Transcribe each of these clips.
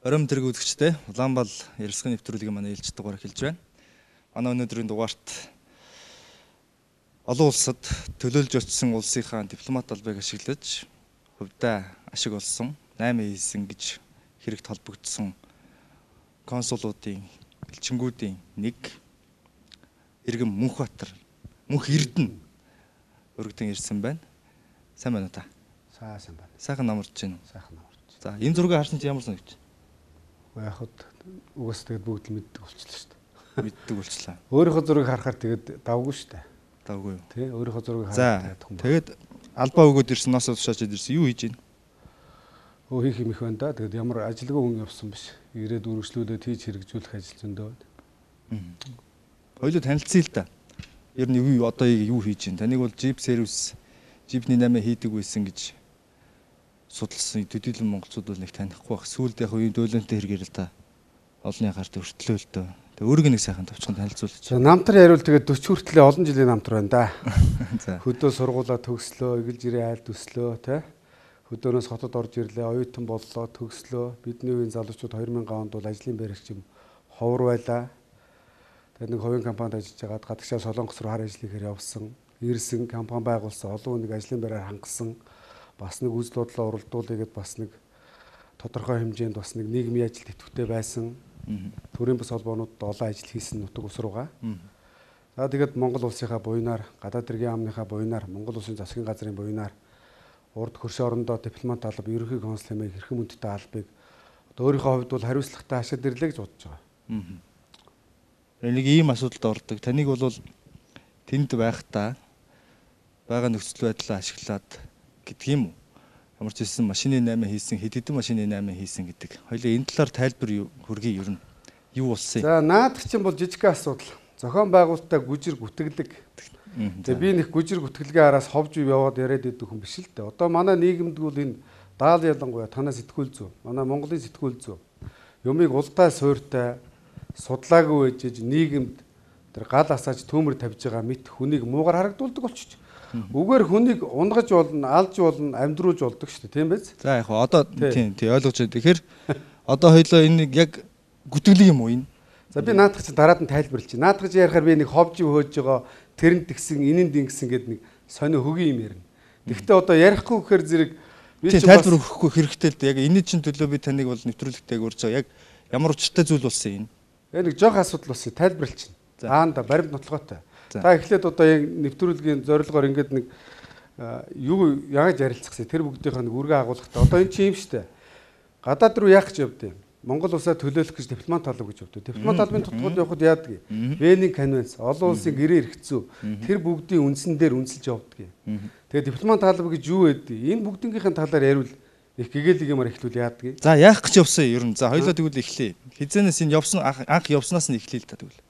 Ором тэрэг үзэгчтэй Улаанбал ярилцлагын нэвтрүүлгийн манай ээлж дугаар эхэлж байна. Манай өнөөдрийн дугаарт олон улсад төлөөлж очсон улсынхаа дипломат албыг ашиглаж хувьдаа ашиг олсон 8 хийсэн гэж хэрэгт холбогдсон консулуудын элчингүүдийн нэг иргэн Мөнхбатар Мөнх Эрдэнэ өргөдөн ирсэн байна. Сайн байна уу та? Сайхан байна. Сайхан намарч байна? Сайхан намарч. За энэ зургийг харсан чи ямар санагч? Яг хад угаас тэгээд бүгд л мэддэг болчихлоо шүү дээ. Мэддэг болчлаа. Өөрийнхөө зургийг харахаар тэгээд давгүй шүү дээ. Давгүй юу? Тий, өөрийнхөө зургийг хараад тахсан. тэгээд албаа өгөөд ирсэн нас тушааж ирсэн юу хийж байна? Өө хийх юм их байна да. Тэгээд ямар ажилгүй хүн явсан биш. Ирээд үргэлжлүүлээд хийж хэрэгжүүлэх ажил зөндөө байна. Хоёул танилцъя л да. Ер нь юу одоо юу хийж байна? Таныг бол Jeep service Jeep-ний 8 хийдэг байсан гэж судалсан төдийлөн монголчууд бол нэг танихгүй байх. Сүүлд яг үеийн дөөлөнтэй хэрэгээр л та олонний гарт өртлөө л дөө. Тэг өөрийг нэг сайхан товчхон танилцуулж. За намтар яриул тэгээд 40 хүртлээ олон жилийн намтар байна да. Хөдөө сургуулаа төгслөө, эгэлж ирээ айл төслөө, тий. Хөдөөнөөс хотод орж ирлээ, оюутан боллоо, төгслөө. Бидний үеийн залуучууд 2000 онд бол ажлын байрагч юм ховор байлаа. Тэгээд нэг хувийн компанид ажиллаж байгаад гадагшаа Солонгос руу хар ажил хийхээр явсан. Ирсэн компани байгуулсан, олон хүнийг ажлын байраар хангасан. Бас нэг үзэл бодлоо уралдуулъя гэд бас нэг тодорхой хэмжээнд бас нэг нийгмийн ажилд идэвхтэй байсан. Төрийн бас холбоонуудад олон ажил хийсэн нутаг ус руугаа. За тэгээд Монгол улсынхаа буйнаар, гадаад иргэн амныхаа буйнаар, Монгол улсын засгийн газрын буйнаар урд хөрш орондоо дипломат алба, ерөнхий консул хэмээх хэрхэн хүндтэй албыг одоо өөрийнхөө хувьд бол хариуцлагатай хашаад ирлээ гэж бодож байгаа. Нэг ийм асуудалд ордог. Таныг бол тэнд байхдаа байгаа нөхцөл байдлаа ашиглаад гэдэг юм уу? Ямар ч хэлсэн машины 8 хийсэн, хэд хэдэн машины 8 хийсэн гэдэг. Хоёлаа энэ талаар тайлбар хүргэе ер нь. Юу болсон юм? За наадах чинь бол жижигхэн асуудал. Зохион байгуулалтаа гүжир гүтгэлэг. Тэгээ би нэг гүжир гүтгэлгийн араас ховж яваад яриад идэх хүн биш л дээ. Одоо манай нийгэмд бол энэ даал ялангуяа танаа сэтгүүл зүй. Манай Монголын сэтгүүл зүй. Юмыг улдаа суйртай судлаагүй ээжж нийгэмд тэр гал асааж төмөр тавьж байгаа мэт хүнийг муугар харагдуулдаг болчих. Үгээр хүнийг унгаж болно, алж болно, амьдруулж болдог шүү дээ, тийм биз? За яг хоо одоо Тий. тийм тий ойлгож байна. Тэгэхээр одоо хоёлоо энэ яг гүтгэлэг юм уу энэ? За би наадах чинь дараад нь тайлбарлаж чинь. Наадах чинь ярихаар би нэг ховж хөөж байгаа тэрэнд тэгсэн, энэнд ингэсэн гэд нэг сонио хөгийн юм ярина. Гэхдээ одоо ярихгүй гэхээр зэрэг би бас- тайлбар өгөхгүй хэрэгтэй л дээ. Яг энэ чинь төлөө би таныг бол нэвтрүүлэгтэйг байгаа. Яг ямар учиртай зүйл болсон энэ? Яг нэг жоох асуудал болсон тайлбарлаж чинь. За. Аанда баримт нотлоготой. За. Эхлээд одоо яг нэвтрүүлгийн зорилгоор ингээд нэг юу яаж ярилцах вэ? Тэр бүгдийнхээ нэг үргэ агуулгатай. Одоо энэ чинь юм штэ. Гадаад руу яах гэж явд юм? Монгол улсаа төлөөлөх гэж дипломат алба гэж явд. Дипломат албаны тутгууд явахад яадаг юм? Венийн конвенц, олон улсын гэрээ эрхцүү. Тэр бүгдийн үндсэн дээр үнэлж явдаг юм. Тэгээ дипломат алба гэж юу вэ? Энэ бүгднгийнхээ талаар яриул их гэгээлэг юмар эхлүүл яадаг юм? За яах гэж явсан ер нь. За хоёлоо тэгвэл эхлэе. Хизэнээс энэ явсан анх явснаас нь эхлэе л та тэгвэл.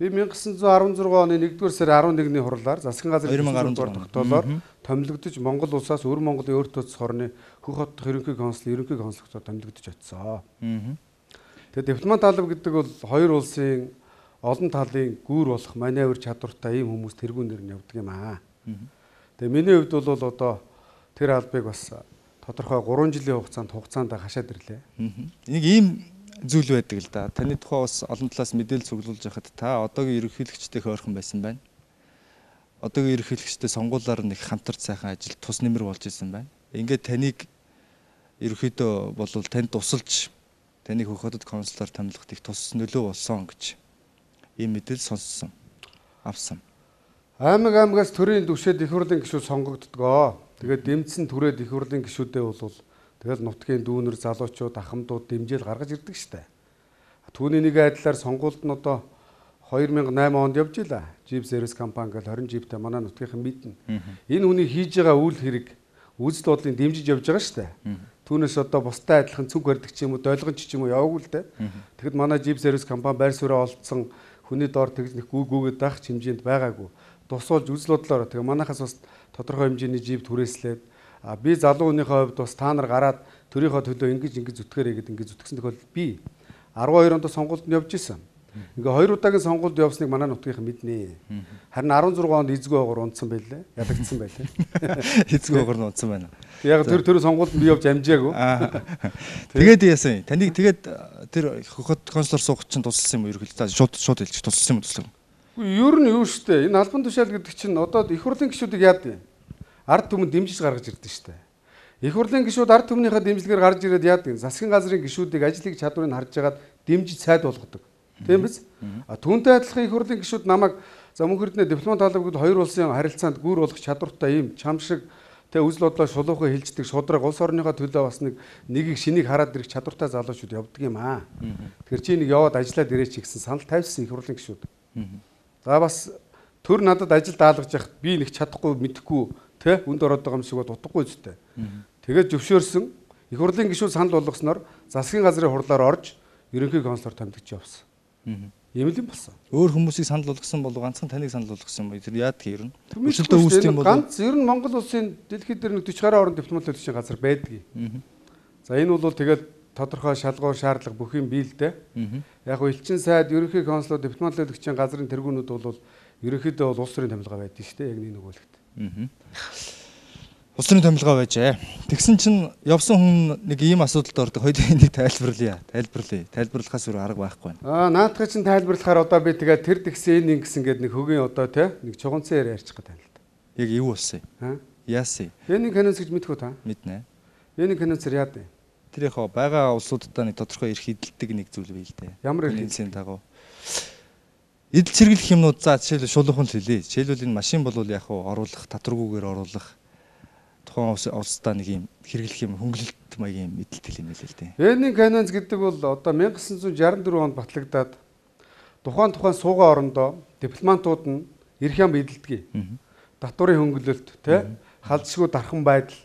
Би 1916 оны 1-р сарын 11-ний хурлаар засгийн газрын 2016 дугаар тогтоолоор томилогдож Монгол улсаас өвөр Монголын өөртөө цорны хөх хот ерөнхий консул, ерөнхий консултод томилогдож очсон. Тэгээд дипломат алба гэдэг бол хоёр улсын олон талын гүүр болох маневр чадвартай ийм хүмүүс тэргүүн нэр нь явдаг юм аа. Тэгээд миний хувьд бол одоо тэр албыг бас тодорхой 3 жилийн хугацаанд хугацаанд хашаад ирлээ. Энийг ийм зүйл байдаг л да. Таны тухай бас олон талаас мэдээлэл цуглуулж байхад та одоогийн ерөнхийлөгчтэй ойрхон байсан байна. Одоогийн ерөнхийлөгчтэй сонгуулиар нэг хамтарч сайхан ажил тус нэмэр болж исэн байна. Ингээд таныг ерөнхийдөө болвол танд тусалж таныг хөхөдөд консулаар томилоход их тус нөлөө болсон гэж ийм мэдээлэл сонссон. Авсан. Аймаг аймагаас төрийн түвшээд их хурлын гишүүд сонгогддгоо. Тэгээд дэмжсэн түрээд их хурлын гишүүдээ бол тэгэл нутгийн дүүнер залуучууд ахмадууд дэмжээл гаргаж ирдэг штэ. Түүний нэг айдлаар сонгуульд нь одоо 2008 онд явж илаа. Jeep Service компани гэл 20 Jeepтэй манай нутгийнхан мэднэ. Энэ хүний хийж байгаа үйл хэрэг үзэл бодлыг дэмжиж явж байгаа штэ. Түүнээс одоо бустай адилхан цүнх барьдаг ч юм уу, дойлгон ч юм уу яваагүй л дээ. Тэгэхэд манай Jeep Service компани байр сууриа олдсон хүний доор тэгж нэг гүү гүүгээд байх хэмжээнд байгаагүй. Тусуулж үзэл бодлоор тэгээ манайхаас бас тодорхой хэмжээний Jeep түрээслээд би залуу хүнийхээ хувьд бас та нар гараад төрийнхөө төлөө ингэж ингэж зүтгээрэй гэд ингэж зүтгэсэн тохиолдолд би 12 онд сонгуульд нь явж исэн. Ингээ хоёр удаагийн сонгуульд явсныг манай нутгийнхан мэднэ. Харин 16 онд эзгүй оогоор унтсан байлээ. Ядагдсан байлээ. Эзгүй оогоор нь унтсан байна. Яг тэр тэр сонгуульд би явж амжаагүй. Тэгээд яасан. Таныг тэгээд тэр хөхөт консулор суух чинь тусалсан юм уу ерөнхийдөө шууд шууд хэлчих тусалсан юм уу туслах. Ер нь юу штэ. Энэ албан тушаал гэдэг чинь одоо их хурлын гишүүдийг яад вэ? Ард түмэнд дэмжиж гаргаж ирдэ штэ. Их хурлын гишүүд ард түмнийхээ дэмжлэгээр гарч ирээд яад вэ? Засгийн газрын гишүүдийг ажлыг чадварыг харж хагаад дэмжиж сайд болгодог. Тийм биз? А түүнтэй адилхан их хурлын гишүүд намайг за мөнх эрдэнэ дипломат хаалгууд хоёр улсын харилцаанд гүр болох чадвартай ийм чам шиг тэг үзэл бодлоо шулуухан хилждэг шудраг улс орныхоо төлөө бас нэг нэгийг шинийг хараад ирэх чадвартай залуучууд явдаг юм аа. Тэгэхээр чи нэг яваад ажиллаад ирээч гэсэн санал тавьсан их хурлын гишүүд. За бас төр надад ажил даалгаж яхад би нэг чадахгүй мэдэхгүй тэ үнд ороод байгаа юм шиг дутахгүй зүтэй. Тэгээд зөвшөөрсөн их хурлын гишүүд санал болгосноор засгийн газрын хурлаар орж ерөнхий консулор томдогч явсан. Ийм л юм болсон. Өөр хүмүүсийг санал болгосон бол ганцхан таныг санал болгосон юм. Тэр яад гэх юм. Өршөлтөө үүсдэг юм бол ганц ер нь Монгол улсын дэлхийд дээр нэг 40 гаруй орн дипломат төлөвчийн газар байдаг. За энэ бол тэгэл тодорхой шалгуур шаардлага бүх юм биелдэ. Яг элчин сайд ерөнхий консул дипломат төлөвчийн газрын тэргүүнүүд бол ерөнхийдөө бол улс төрийн томилгоо байдаг шүү дээ. Яг нэг нөгөөлөгт. Улс төрийн томилгоо байжээ. Тэгсэн чинь явсан хүн нэг ийм асуудалд ордог. Хоёулын нэг тайлбарлая. Тайлбарлая. Тайлбарлахаас өөр арга байхгүй байна. Аа, наадхыг чинь тайлбарлахаар одоо би тэгээ тэр тэгсэн энэ ингэсэн гэдэг нэг хөгийн одоо те нэг чуганцсан яриа ярьчих гэдэг юм л да. Яг юу болсон юм? Аа? Яасан? Энэ канонс гэж мэдэх үү та? Мэднэ. Энэ канонсэр яад вэ? Тэр яг байгаа улсуудаа нэг тодорхой эрх эдэлдэг нэг зүйл бий л дээ. Ямар эрх эдэлсэн дагуу. Эдэл цэргэлэх юмнууд за жишээлбэл шулуухан л хэлье. Жишээлбэл энэ машин бол яг хуу оруулах, татваргүйгээр оруулах тухайн улсдаа нэг юм хэрэглэх юм хөнгөлөлт маягийн мэдлэл юм байл л дээ. Эдний канонс гэдэг бол одоо 1964 онд батлагдаад тухайн тухайн суугаа орондоо дипломатууд нь эрх ям эдэлдэг. Татварын хөнгөлөлт, тэ халдшгүй дархан байдал.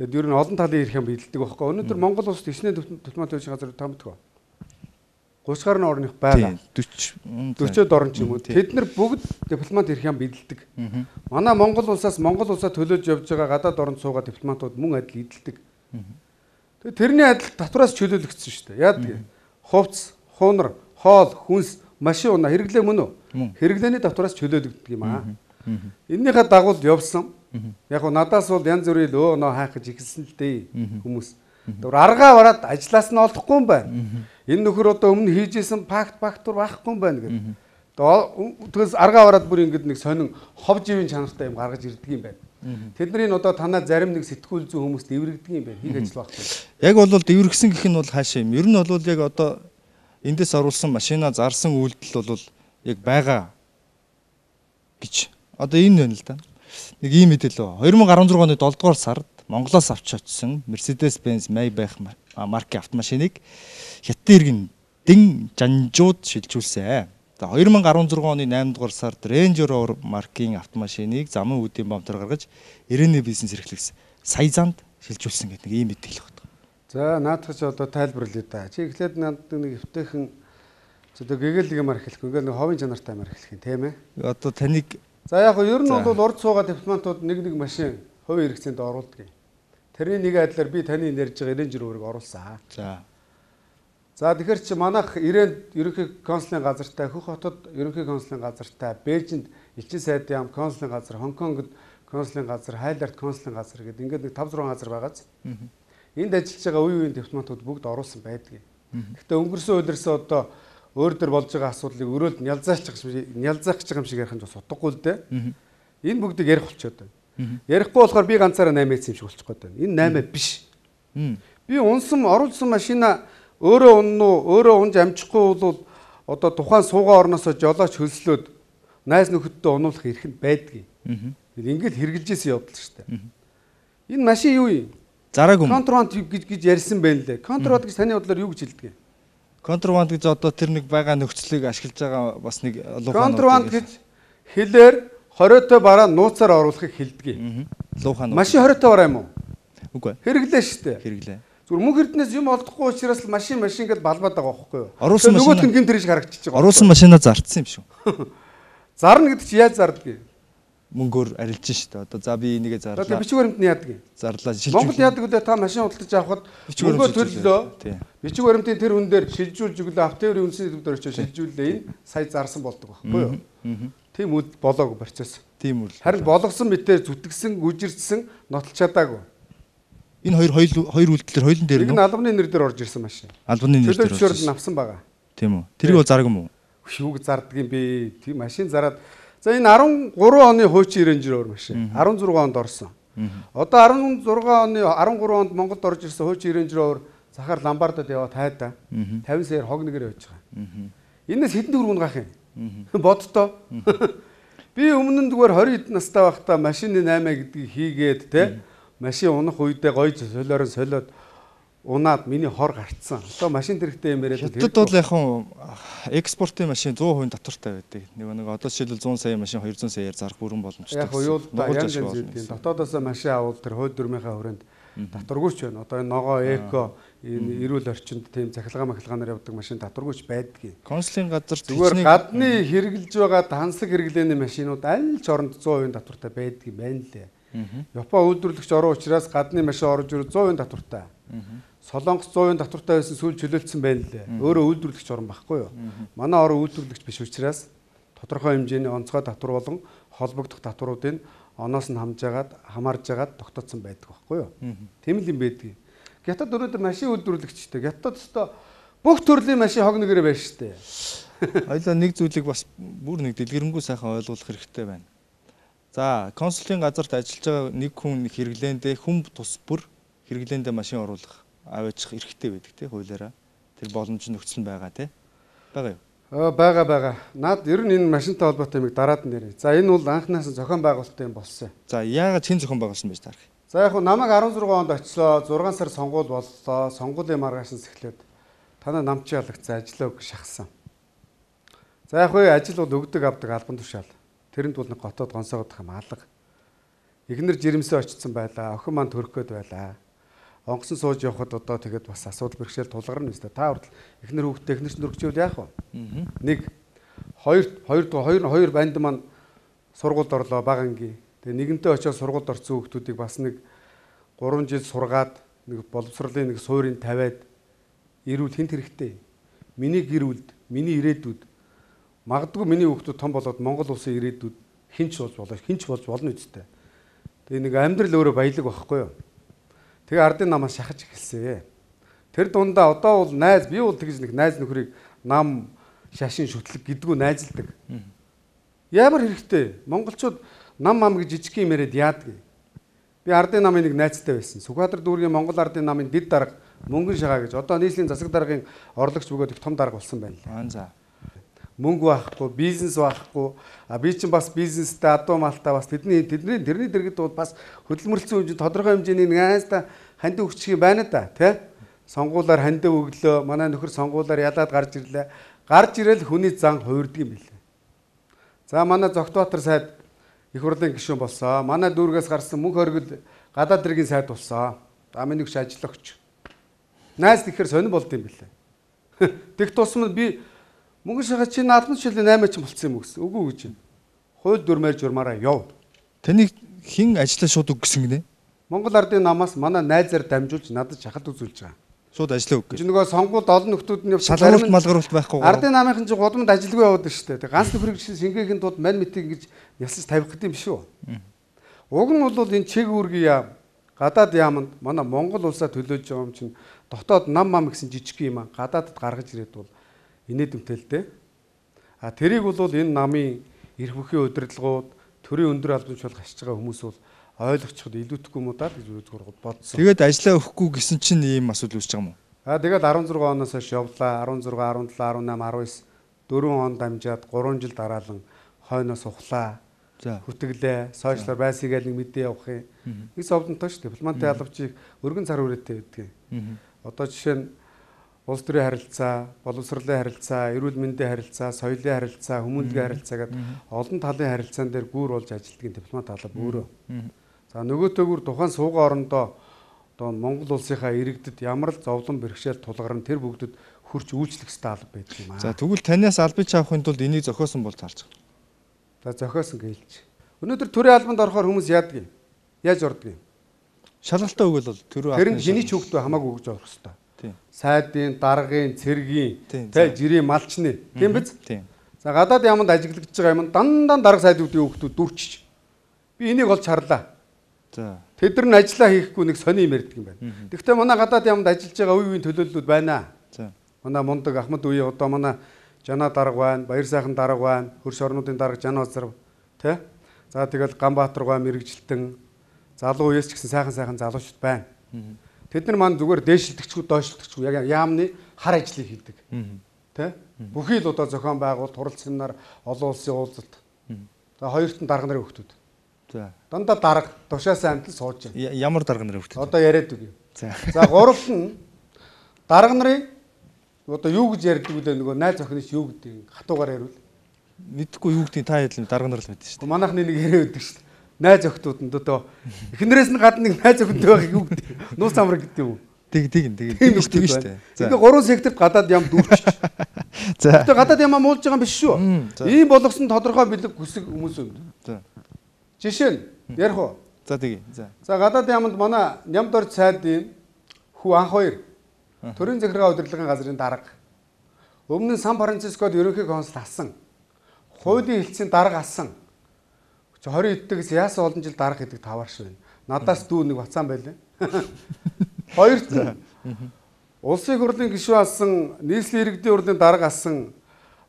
Тэгэд ер нь олон талын эрх ям эдэлдэг байхгүй. Өнөөдөр Монгол улсад 9 дипломат үйлчийн газар таамддаг. 30 гаруй орных байгаа. 40 40-од орн ч юм уу. Тэд нар бүгд дипломат ирэх юм бэлддэг. Манай Монгол улсаас Монгол улсаа төлөөж явж байгаа гадаад орнд суугаа дипломатууд мөн адил эдэлдэг. Тэгээ тэрний адил татвараас чөлөөлөгдсөн шүү дээ. Яад гэ. Хувц, хунар, хоол, хүнс, машин унаа хэрэглээ мөн үү? Хэрэглээний татвараас чөлөөлөгддөг юм аа. Эннийхээ дагуу явсан. Яг надаас бол янз бүрийн өө нөө хайх гэж ихсэн л дээ хүмүүс. Тэр аргаа бараад ажиллаас нь олохгүй юм байна. Энэ нөхөр одоо өмнө хийжсэн пакт пактур байхгүй юм байна гэдэг. Тэгээс аргаа бараад бүр ингэдэг нэг сонин хов живийн чанартай юм гаргаж ирдэг юм байна. Тэд нарыг одоо танаа зарим нэг сэтгүүл зүйн хүмүүст дэврэгдэг юм байна. Хийх ажил багхгүй. Яг бол дэврэгсэн гэх нь бол хаашаа юм. Ер нь бол яг одоо эндээс оруулсан машина зарсан үйлдэл бол яг байгаа гэж. Одоо энэ байна л да. Нэг ийм мэдээлэл. 2016 оны 7 дугаар сард Монголоос авч очсон Mercedes-Benz Maybach маркийн автомашиныг Хятад иргэн дэн жанжууд шилжүүлсэн. За 2016 оны 8 дугаар сард Range Rover маркийн автомашиныг замын үүдийн бомтор гаргаж ирээний бизнес эрхлэгс сая занд шилжүүлсэн гэдэг нэг ийм мэдээлэл байна. За наадах ч одоо тайлбарлая да. Чи эхлээд надад нэг эвтэйхэн одоо гэгээлэг юмар хэлэх. Ингээл нэг ховын чанартай юмар хэлэх юм тийм ээ. Одоо таныг За яг нь ер нь бол урд суугаа дипломатууд нэг нэг машин хувийн хэрэгцээнд оруулдаг. Тэрний нэг айдлаар би таны нэрж байгаа 94 өрөг оруулсан. За. За тэгэхээр чи манайх ирээнд ерөнхий консулын газартай Хөх хотод ерөнхий консулын газартай Бээжинд элчин сайдын яам консулын газар Хонконгод консулын газар Хайларт консулын газар гэдэг ингээд нэг 5 6 газар байгааз. Энд ажиллаж байгаа үе үеийн дипломатууд бүгд оруулсан байдаг. Гэхдээ өнгөрсөн үеэрсээ одоо өөр дөр болж байгаа асуудлыг өрөөлд нялзаачих юм нялзаах гэж байгаа юм шиг ярих нь бас утгагүй л дээ. Энэ бүгдийг ярих болчиход байна. Ярихгүй болохоор би ганцаараа 8 эцсэн юм шиг болчих гээд байна. Энэ 8 биш. Би унсан оруулсан машина өөрөө уннуу өөрөө унж амжихгүй бол одоо тухайн суугаа орноосоо жолооч хөлслөөд найз нөхөдтэй унуулах эрх нь байдгийг. Ингээд хэрглэжсэн явдал шүү дээ. Энэ машин юу юм? Зараагүй. Контрабанд гэж гэж ярьсан байна лээ. Контрабанд гэж таны бодлоор юу гэж хэлдэг юм? Контрабанд гэж одоо тэр нэг байгаа нөхцөлийг ашиглаж байгаа бас нэг луухан. Контрабанд гэж хэлээр хориотой бараа нууцаар оруулахыг хэлдэг. Луухан. Машин хориотой бараа юм уу? Үгүй. Хэрэглээ шүү дээ. Хэрэглээ. Зүгээр мөнх эрдэнэс юм олдохгүй учраас л машин машин гэдээ балбаад байгаа байхгүй юу? Оруулсан машин. Нөгөөт нь гэмт хэрэг харагдчихж байгаа. Оруулсан машинаа зарцсан юм шүү. Зарна гэдэг чи яаж зардгийг? мөнгөөр арилж штэ. Одоо за би энийгээ Одоо зарлаа. бичиг баримт нь яадаг юм. Зарлаа шилжүүлээ. Монгол яадаг үлээ та машин худалдаж Бичиг мөнгөө төллөө. Бичиг баримтын тэр хүн дээр шилжүүлж өглөө автоёрын үндэсний төвдөр очиж шилжүүлээ энэ сая зарсан болдог байхгүй юу? Тийм үл болоог процесс. Тийм үл. Харин болгосон мэтээр зүтгэсэн, үжирдсэн, нотолч чадаагүй. энэ хоёр хоёр хоёр үйлдэлэр хоёулын дээр нь нь албаны нэр дээр орж ирсэн машин. албаны нэр дээр Төлөвчөөр болсон. навсан байгаа. Тийм үү. Тэрийг бол зараг юм уу? Шүүг зарддаг юм бэ? Тийм машин зарад. За энэ 13 оны хуучин Range Rover машин. 16 онд орсон. Одоо 16 оны 13 онд Монголд орж ирсэн хуучин Range Rover захаар ламбардад яваад хайдаа. 50 саяар хог нэгээр явж байгаа. Энэс хэдэн төгрөг унгаах юм? Бодтоо. Би өмнө нь зүгээр 20 хэд настай байхдаа машины 8 гэдгийг хийгээд те машин унах үедээ гоё солиорон солиод унаад миний хор гарцсан. Одоо машин тэрэгтэй юм яриад Хятад бол хуу экспортын машин 100% татвартай байдаг. Нэг нэг одоо жишээлбэл 100 сая машин 200 саяар зарах бүрэн боломжтой. яг Нугуулж янз янз тийм дотоодоос машин авал тэр хууль дүрмийнхаа хүрээнд татваргүйч байна. Одоо энэ ногоо эко энэ эрүүл орчинд тийм цахилгаан махилгаанаар явдаг машин татваргүйч байдгийг. Консулын газар Зүгээр гадны хэрэгжилж байгаа танслаг хэрэглээний машинууд аль ч оронд 100% татвартай байдаг юм байна лээ. Япон үйлдвэрлэгч орон учраас гадны машин орж ирэл 100% татвартай. Солонгос 100% татвартай байсан сүүл чөлөөлсөн байна лээ. Өөрөө үйлдвэрлэгч орн байхгүй юу? Манай орон үйлдвэрлэгч биш учраас тодорхой хэмжээний онцгой татвар болон холбогдох татваруудыг оноос нь хамж агаад хамаарж агаад тогтоцсон байдаг байхгүй юу? Тийм л юм байдгийг. Гятад өнөөдөр машин үйлдвэрлэгчтэй. Гятад өстой бүх төрлийн машин хог нэгэрэ байна шүү дээ. Хоёлаа нэг зүйлийг бас бүр нэг дэлгэрэнгүй сайхан ойлгуулах хэрэгтэй байна. За, консулын газарт ажиллаж байгаа нэг хүн хэрэглээндээ хүм тус бүр хэрэглээндээ машин оруулах аваачих эрхтэй байдаг тий хуулиараа. Тэр боломж нөхцөл нь байгаа тий. Бага юу? Аа бага бага. Наад ер нь энэ машинтай холбоотой юмыг дараад нэрээ. За энэ бол анхнаас нь зохион байгуулалтын юм болсон. За, яагаад хэн зохион байгуулсан байж таарах? За яг хуу намайг 16 онд очлоо. 6 сар сонгуул боллоо. Сонгуулийн маргаашнаас эхлээд танаа намчи халагцсан ажиллаа өг шахсан. За яг хуу ажил бол өгдөг авдаг албан тушаал. Тэрэнд бол нэг готоод гонсоогдох юм алга. Игнэр жирэмсээ очсон байлаа. Охин маань төрөх гээд байлаа. Онгоцон сууж явхад одоо тэгээд бас асуудал бэрхшээл тулгарна юм шүү дээ. Та хүртэл эхнэр хүүхдээ эхнэр чинь өргөжөөл яах вэ? Нэг хоёр хоёр хоёр хоёр банд маань сургуульд орлоо бага ангийн. Тэгээ нэгэнтээ очиод сургуульд орсон хүүхдүүдийг бас нэг 3 жил сургаад нэг боловсролын нэг суурийг тавиад ирүүл хинт хэрэгтэй. Миний гэр бүлд, миний ирээдүйд магадгүй миний хүүхдүүд том болоод Монгол улсын ирээдүйд хинч болж болоо, хинч болж болно үстэй. Тэгээ нэг амьдрал өөрөө баялаг байхгүй юу? Тэгээ ардын намаас шахаж эхэлсэн. Тэр дундаа одоо бол найз би бол тэгж нэг найз нөхрийг нам шашин шүтлэг гэдгүү найзалдаг. Ямар хэрэгтэй? Монголчууд нам мам гэж жижиг юм яриад яадаг. Би ардын намын нэг найзтай байсан. Сүхбаатар дүүргийн Монгол ардын намын дид дарга мөнгөн шагаа гэж одоо нийслэлийн засаг даргын орлогч бөгөөд их том дарга болсон байна. Аа за. Мөнгө байхгүй, бизнес байхгүй. А би чинь бас бизнестэй адуу малтай бас тэдний тэдний тэрний дэргэд бол бас хөдөлмөрлөсөн хэмжээ тодорхой хэмжээний найзтай хандив өгчих юм байна да тий. Сонгуулаар хандив өглөө манай нөхөр сонгуулаар ялаад гарч ирлээ. Гарч ирэл хүний зан хувирдаг юм билээ. За манай Зогтбаатар сайд их хурлын гишүүн болсон. Манай дүүргээс гарсан мөнх хоригд гадаад иргэн сайд болсон. Амын нэгш ажиллагч. Найз тэгэхээр сонир болд юм билээ. Тэг тусам би мөнгө шахаа чи наадмын шилэн 8 ч болцсон юм уу гэсэн. Үгүй гэж. Хууль дүрмээр журмаараа яв. Таныг хэн ажиллаа шууд үг гэсэн гинэ? Монгол ардын намаас манай найзаар дамжуулж надад шахалт үзүүлж байгаа. Шууд ажиллаа үг гэж. Чи нөгөө сонгуульд олон нөхдүүд нь явж Шалгаруулалт малгаруулалт байхгүй. Ардын намынхан чи гудамд ажилгүй яваад шүү дээ. Тэг ганц нөхрийг чи сингээхийн тулд мань митиг гэж ясаж тавих гэдэг юм шүү. Уг нь бол энэ чиг үүргийн яам гадаад яамд манай Монгол улсаа төлөөж байгаа юм чинь дотоод нам мам гэсэн жижиг юм аа гадаадд гаргаж ирээд бол инээдэмтэй л дээ. А тэрийг бол энэ намын эрх бүхий удирдлагууд төрийн өндөр албан тушаал гасж байгаа хүмүүс бол ойлгочиход илүүтэхгүй юм уу даа гэж үзгүр бодсон. Тэгээд ажиллаа өгөхгүй гэсэн чинь ийм асуудал үүсэж байгаа юм уу? А тэгэл 16 оноос хойш явлаа 16 17 18 19 4 он дамжаад 3 жил дараалан хойноос ухлаа. За. Хүтгэлээ, сошиалар байсгээл нэг мэдээ явах юм. Нэг зовлонтой шүү. Дипломатын ялгавчийг өргөн цар хүрээтэй гэдэг. Одоо жишээ нь улс төрийн харилцаа, боловсролын харилцаа, эрүүл мэндийн харилцаа, соёлын харилцаа, хүмүүнлэгийн харилцаа гэдэг олон талын харилцаан дээр гүүр болж ажилладаг дипломат алба өөрөө. За нөгөөтэйгүр тухайн суугаа орондоо одоо Монгол улсынхаа иргэдэд ямар л зовлон бэрхшээл тулгарна тэр бүгдэд хурч үйлчлэх стал байдаг юм аа. За тэгвэл танаас албач авахын тулд энийг зохиосон бол таарч. За зохиосон гэлж. Өнөөдөр төрийн албанд орохоор хүмүүс яадаг юм? Яаж ордог юм? Шалгалтаа өгвөл бол төрөө Тэр нь хиний ч хөвгтөө хамаагүй өгж орох. Тийм. Сайдын, даргын, цэргийн, тэ жирийн малчны. Тийм биз? Тийм. За гадаад яманд ажиглагдж байгаа юм дандаа дарга сайдуудын хөвгтүүд дүрчиж. Би энийг олж харлаа. Тэд нар нь ажиллаа хийхгүй нэг сони юм ярьдаг юм байна. Гэхдээ манай гадаад яманд ажиллаж байгаа үе үеийн төлөөллүүд байна. Манай мундаг Ахмад үе одоо манай Жана дарга байна, Баяр сайхан дарга байна, хөрш орнуудын дарга Жан Озар тэ. За тэгэл Ганбаатар гоо мэрэгжилтэн залуу үеэс ч гэсэн сайхан сайхан залуучууд байна. Тэд нар маань зүгээр дээшилдэгчгүй доошлдогчгүй яг яамны хар ажлыг хийдэг. Тэ? Бүхий л одоо зохион байгуулалт, хурал семинар, олон улсын уулзалт. За хоёрт нь дарга нарын хөвгтүүд. За. Дандаа дарга тушаас амтл сууж байна. Ямар дарга нэр хөвгт. Одоо яриад үгүй. За. За гуравт нь дарга нарын одоо юу гэж ярьдаг вүлээ нөгөө найз охины ч юу гэдэг хатуугаар ярил. Мэдхгүй юу гэдгийг та л дарга нар л мэдэн шүү Манайхны нэг яриа өгдөг шүү дээ. Найз охтууд нь одоо эхнэрээс нь гадна нэг найз охинтой байх юу гэдэг. Нуус амраг гэдэг юм дээ. Тэг тэг тэг. Тийм шүү дээ. Ингээ гурван секторт гадаад ям дүүрч. За. Тэгээ гадаад ямаа муулж байгаа юм биш шүү. Ийм болгосон тодорхой бэлэг хүсэг хүмүүс юм. За. Жишээ нь ярих уу? За тэг. За. За гадаад яманд манай нямд орж сайдын хүү анх хоёр төрийн захиргаа удирдлагын газрын дарга. Өмнө нь Сан Францискод ерөнхий консул асан. Хуулийн хэлтсийн дарга асан. 20 эдгээс яасан олон жил дарга гэдэг таваарш байна. Надаас дүү нэг бацаан байлаа. Хоёрт нь улсын хурлын гишүүн асан, нийслэлийн иргэдийн хурлын дарга асан,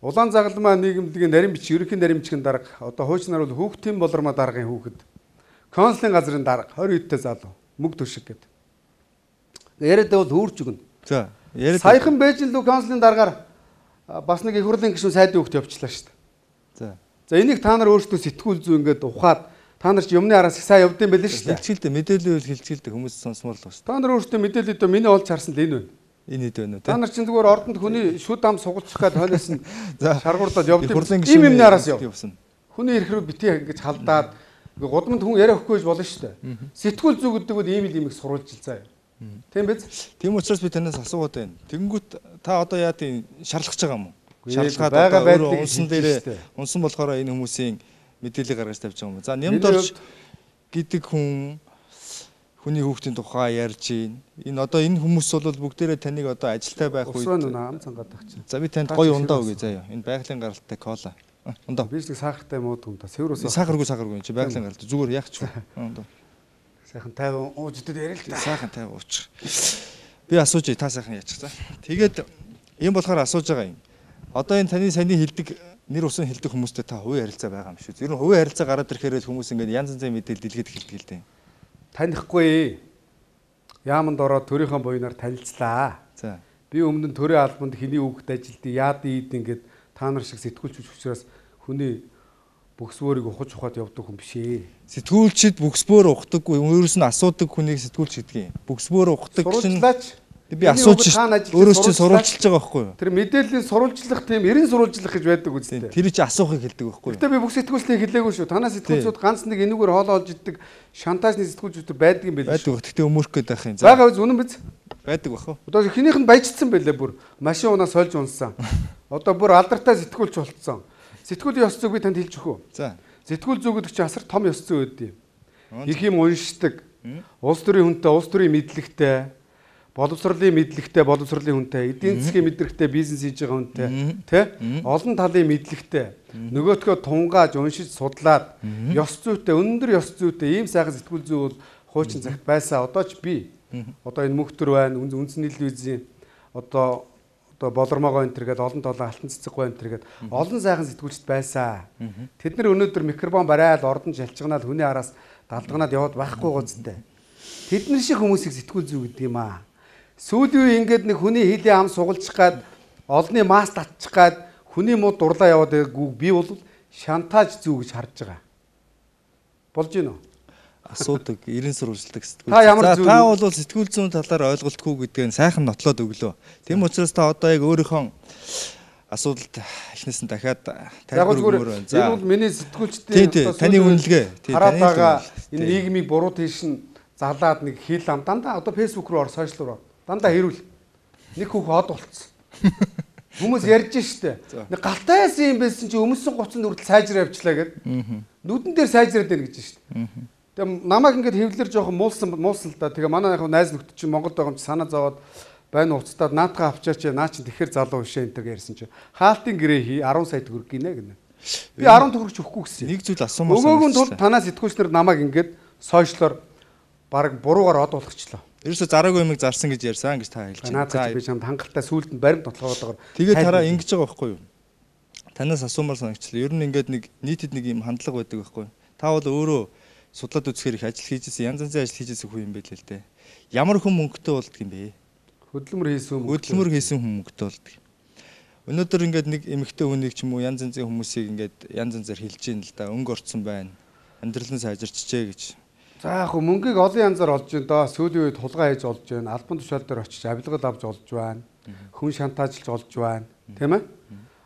Улаан загалмаа нийгэмдгийн нарийн бичиг, ерөнхий нарийн бичгийн дарга, одоо хуучнаар бол хүүхдийн болормоо даргын хүүхэд. Консулын газрын дарга 20 эдтэй залуу мөг төшиг гэд. Яриад бол хөөрч өгнө. За. Яриад. Саяхан Бээжин лүү консулын даргаар бас нэг их хурлын гишүүн сайдын хүүхд явуулчлаа шүү дээ. За. За энийг та нар өөрсдөө сэтгүүл зүй ингээд ухаад та нар чи юмны араас их сайн явдсан байлээ шүү дээ. Хилчилдэ мэдээлэл хилчилдэ хүмүүс сонсмоор л байна Та нар өөрсдөө мэдээлэл дөө миний олж харсан л энэ байна. Энэ хэд байна уу Та нар чинь зүгээр ордонд хүний шүд ам сугалчих гад хойноос нь За. шаргуурдаад явдсан. Им юмны араас яв. явсан. Хүний эрх рүү битээ ингэж халдаад гудамд хүн яриа өгөхгүй болно шүү дээ. Сэтгүүл зүй гэдэг бол ийм л юм их сурвалж заа. Тийм биз? Тийм учраас би танаас асуугаад байна. Тэнгүүт та одоо яа тийм шарлахж байгаа юм уу? Шарлахад байгаа байдлыг унсан дээрээ унсан болохоор энэ хүмүүсийн мэдээлэл гаргаж тавьж байгаа юм. За хувьд- гэдэг хүн хүний хүүхдийн тухай ярьж байна. Энэ одоо энэ хүмүүс бол бүгдээрээ таныг одоо ажилтай байх Усраа үед нүн ам цангаад чинь. За би танд гоё ундаа өгье заяа. Энэ байгалийн гаралтай кола. Ундаа. Би ч нэг сахартай мууд юм да. Ус. Сахаргүй сахаргүй чи байгалийн гаралтай. Зүгээр яах ч? Ундаа. Сайхан тайван ууждад ярил л да. Сайхан тайв уучих. Би асууж та сайхан яачих за. Тэгээд юм болохоор асууж байгаа юм. Одоо энэ таны саяны хилдэг нэр усан хилдэг хүмүүстэй та хувийн харилцаа байгаа юм шүү. Ер нь хувийн харилцаа гараад ирэхээр л хүмүүс ингээд янз янзын мэдээлэл дэлгэдэг хэлдэг л дээ. Танихгүй. Яаманд ороод төрийнхөө буйнаар танилцлаа. За. Би өмнө нь төрийн албанд хэний үгт ажилдээ яад ийд ингээд та нар шиг сэтгүүлч учраас хүний бөхсвөрийг ухаж ухаад явдаг хүн биш ээ. Сэтгүүлчд бүксбөр ухдаггүй, өөрөөс нь асуудаг хүнийг сэтгүүлч гэдэг юм. Бүксбөр ухдаг чинь. Би асууж. Өөрөөс чинь сурвалжилж байгаа байхгүй юу? Тэр мэдээллийн сурвалжлах тийм 90 сурвалжлах гэж байдаг үстэй. Тэр чи асуухыг хэлдэг байхгүй юу? Гэтэ би бүх сэтгүүлчтэй хэлээгүй шүү. Танаа сэтгүүлчүүд ганц нэг энүүгээр хоол олж иддэг шантажны сэтгүүлчүүд байдаг юм байл Байдаг. Гэхдээ өмөрөх гээд байх юм. Бага үз үнэн биз? Байдаг бах уу? Одоо хинийх нь баяжцсан байлээ бүр. Машин унаа сольж унсан. Одоо бүр алдартай сэтгүүлч болцсон. Сэтгүүлийн ёс зүйг би танд хэлж өгөх үү? За. Сэтгүүл зүй гэдэг чинь асар том ёс зүй үүд юм. Онц. Их юм уншдаг. Улс төрийн хүнтэй, улс төрийн мэдлэгтэй, боловсролын мэдлэгтэй, боловсролын хүнтэй, эдийн засгийн мэдрэгтэй бизнес хийж байгаа хүнтэй, тэ? Олон талын мэдлэгтэй. Нөгөөдхөө тунгааж, уншиж, судлаад, ёс зүйтэй, өндөр ёс зүйтэй ийм сайхан сэтгүүл зүй бол хуучин цагт байсан. Одоо ч би одоо энэ мөхтөр байна, үндэсний телевизийн одоо одоо болормогоо энэ төргээд олон толон алтан цэцэггүй энэ төргээд олон сайхан сэтгүүлчд байсан. Тэд нар өнөөдөр микрофон барайл ордон шалчганаал хүний араас далдганаад яваад байхгүй гоцтой. Тэд нар шиг хүмүүсийг сэтгүүл зүй гэдэг юм аа. Сүүлийн үе ингээд нэг хүний хилийн ам сугалчих гад олны мас татчих гад хүний мод дурлаа яваад байгаагүй би бол шантаж зүү гэж харж байгаа. Болж гин үү? асуудаг, 90 сурвалжлагдаг сэтгүүл. Та ямар зүйл- та бол сэтгүүл зүүн талаар ойлголтгүй гэдгийг сайхан нотлоод өглөө. Тийм учраас та одоо яг өөрийнхөө асуудалд эхнээс нь дахиад тайлбар өгмөр байна. энэ бол миний сэтгүүлчдийн таны үнэлгээ. Хараад байгаа энэ нийгмийг буруу тийш нь залаад нэг хил ам дандаа одоо фэйсбүүк рүү ор сошиал руу. Дандаа хэрүүл. Нэг хүүх од болцсон. Хүмүүс ярьж штэ. Нэг галтайсан юм байсан чи өмсөн 30 хүртэл сайжраа явчлаа гэд. нүдэн дээр сайжраад байна гэж дээ. Тэгээ намайг ингээд хэвлэр жоохон муулсан муулсан л да. Тэгээ манай яг найз нөхдөд чинь Монголд байгаа юм чи санаа зовоод байна уцтаад наатгаа авчаач наа чи тэгэхэр залуу бишээ энэ төр ярьсан чи хаалтын гэрээ хий 10 сая төгрөг гинэ гэнэ. Би 10 төгрөгч өгөхгүй гэсэн. Нэг зүйл асуумаар Өгөөгүй тул танаас сэтгүүлчнэр намайг ингээд сошиалоор баг буруугаар од болгочлоо. Ерөөсө зараагүй юмыг зарсан гэж ярьсан гэж та хэлж байна. Наад би чамд хангалттай сүулт нь баримт бодлогоодоор Тэгээ тараа ингэж байгаа байхгүй юу? Танаас асуумаар санагчлаа. Ер нь ингээд нэг нийтэд нэг юм хандлага байдаг байхгүй юу? Та бол өөрөө судлаад үзэхээр их ажил хийжсэн, янз янзын ажил хийжсэн хүн юм байл л дээ. Ямар хүн мөнгөтэй болдг юм бэ? Хөдөлмөр хийсэн хүн. Хөдөлмөр хийсэн хүн мөнгөтэй болдг. Өнөөдөр ингээд нэг эмэгтэй хүнийг ч юм уу янз янзын хүмүүсийг ингээд янз янзаар хэлж ийн л да. Өнгө орцсон байна. Амьдрал нь сайжирчжээ гэж За яг хөө мөнгийг олон янзаар олж байна доо. Сүүлийн үед хулгай хийж олж байна. Албан тушаал дээр очиж авилгал авч олж байна. Хүн шантаажлж олж байна. Тийм ээ?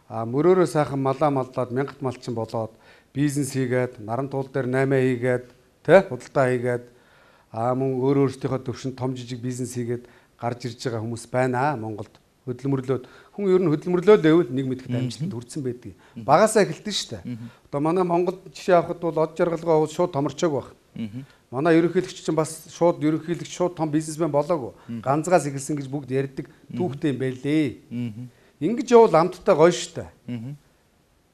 А мөрөөрөө сайхан малаа маллаад мянгат малчин болоод бизнес хийгээд, наран туул дээр 8 хийгээд, тий? Худалдаа хийгээд а мөн өөр өөрсдийнхөө төвшөнд том жижиг бизнес хийгээд гарч ирж байгаа хүмүүс байна Монголд. Хөдөлмөрлөөд хүн ер нь хөдөлмөрлөө л нэг мэдхэд амжилтанд хүрсэн байдаг. Багасаа эхэлтэн шүү дээ. Одоо манай Монгол жишээ авахад бол од жаргалгаа шууд томорчоог баг. Манай ерөнхийлөгч чинь бас шууд ерөнхийлөгч шууд том бизнесмен болоогүй. Ганцгаас эхэлсэн гэж бүгд ярьдаг түүхтэй юм байлээ. Ингэж явал амттай гоё штэ.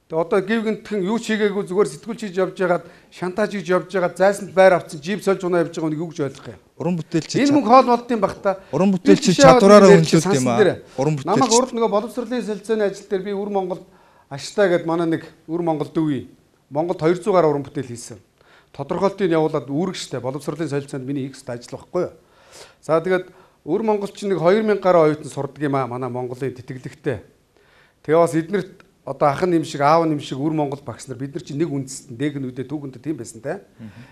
Тэгээ одоо гів гинтхэн юу ч хийгээгүй зүгээр сэтгүүлч хийж явж байгаад шантаж хийж явж байгаад зайсанд байр авцсан жип сольж унаа явж байгаа нэг юу гэж ойлгох юм. Уран бүтээлч энэ мөнгө хоол болдсон байх та. Уран бүтээлч чадвараараа үнэлдэг юм аа. Уран бүтээлч. Намайг урд нөгөө боловсролын солилцооны ажил дээр би Үр Монгол аштай гэд манай нэг Үр Монгол дөвий Монголд 200 гаруй уран бүтээл хийсэн тодорхойлтыг явуулаад үүрэг штэ боловсролын солилцоонд миний их хэвээр ажил байхгүй юу. За тэгээд өр монголч нэг 2000 гаруй оюутан сурдаг юм аа манай Монголын тэтгэлэгтэй. Тэгээ бас эднэрт одоо ахын нэм шиг аав нэм шиг өр монгол багш нар бид нар чинь нэг үндэстэн дээг нүдэ түүхэндээ тийм байсан те.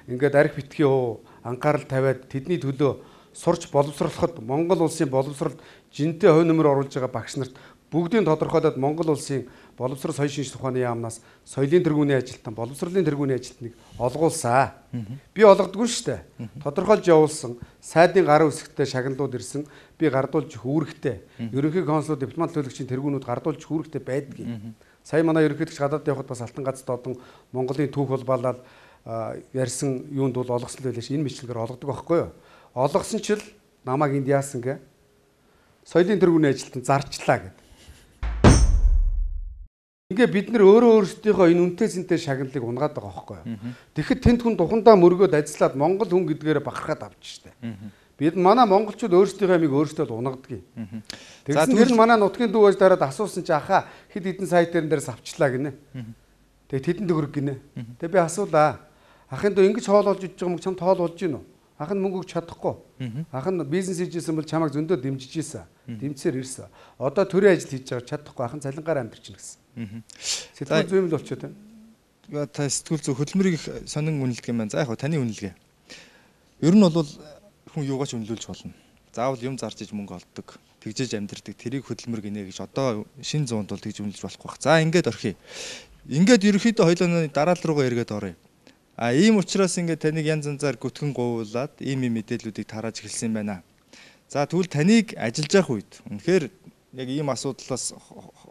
Ингээд арх битгий уу анхаарал тавиад тэдний төлөө сурч боловсруулахад Монгол улсын боловсролд жинтэй хувь нэмэр оруулж байгаа багш нарт бүгдийг тодорхойлоод Монгол улсын боловсрол соёлын шинжлэх ухааны яамнаас соёлын тэргүүний ажилтан боловсролын тэргүүний ажилтныг олгуулсан. Би олгодгүй шүү дээ. Тодорхойлж явуулсан сайдын гарын үсгтээ шагналууд ирсэн. Би гардуулж хүүрэхтэй. Ерөнхий консул дипломат төлөгчийн тэргүүнүүд гардуулж хүүрэхтэй байдгийг. Сая манай ерөнхийлөгч гадаад явхад бас алтан гац додон Монголын түүх холбоолаад ярьсан юунд бол олгосон л байлаа ш. Энэ мэтлэгээр олгодог байхгүй юу? Олгосон ч л намайг энд яасан гэ. Соёлын тэргүүний ажилтан зарчлаа гэдэг Ингээ бид нэр өөрөө өөрсдийнхөө энэ үнэтэй зинтэй шагналыг унгаад байгаа байхгүй юу. Тэгэхэд тэнд хүн духандаа мөргөөд ажиллаад Монгол хүн гэдгээрээ бахархаад авч штэ. Бид манай монголчууд өөрсдийнхөө амийг өөрсдөө унгадгийг. Тэгсэн тэр нь манай нутгийн дүү аж дараад асуусан чи ахаа хэд хэдэн сайтын дээрээс авчлаа гинэ. Тэгээ тэдэн төгрөг гинэ. Тэгээ би асуулаа. Ахын дүү ингэж хоол олж иж байгаа мөг чам тоол болж гинөө. Ах нь мөнгө өгч чадахгүй. Ах нь бизнес хийжсэн бол чамайг зөндөө дэмжиж ийсэн. Дэмцээр ирсэн. Одоо төрийн ажил хийж байгаа чадахгүй. Ах нь цалингаар амьдарч гин гэсэн. Сэтгүүл зүйн л болчиход байна. Та сэтгүүл зүй хөдөлмөрийг сонин үнэлдэг юм байна. За яг таны үнэлгээ. Ер нь бол хүн юугаач үнэлүүлж болно. Заавал юм зарж иж мөнгө олддог. Тэгжээж амьдрдаг. Тэрийг хөдөлмөр гинэ гэж одоо шин зуунд бол тэгж үнэлж болохгүй бах. За ингээд орхий. Ингээд ерөөхдөө хоёлооны дараал руугаа эргээд оръё. А ийм учраас ингээд таныг янз янзаар гүтгэн гуйлаад ийм ийм мэдээллүүдийг тарааж эхэлсэн байна. За тэгвэл таныг ажиллаж явах үед үнэхээр яг ийм асуудлаас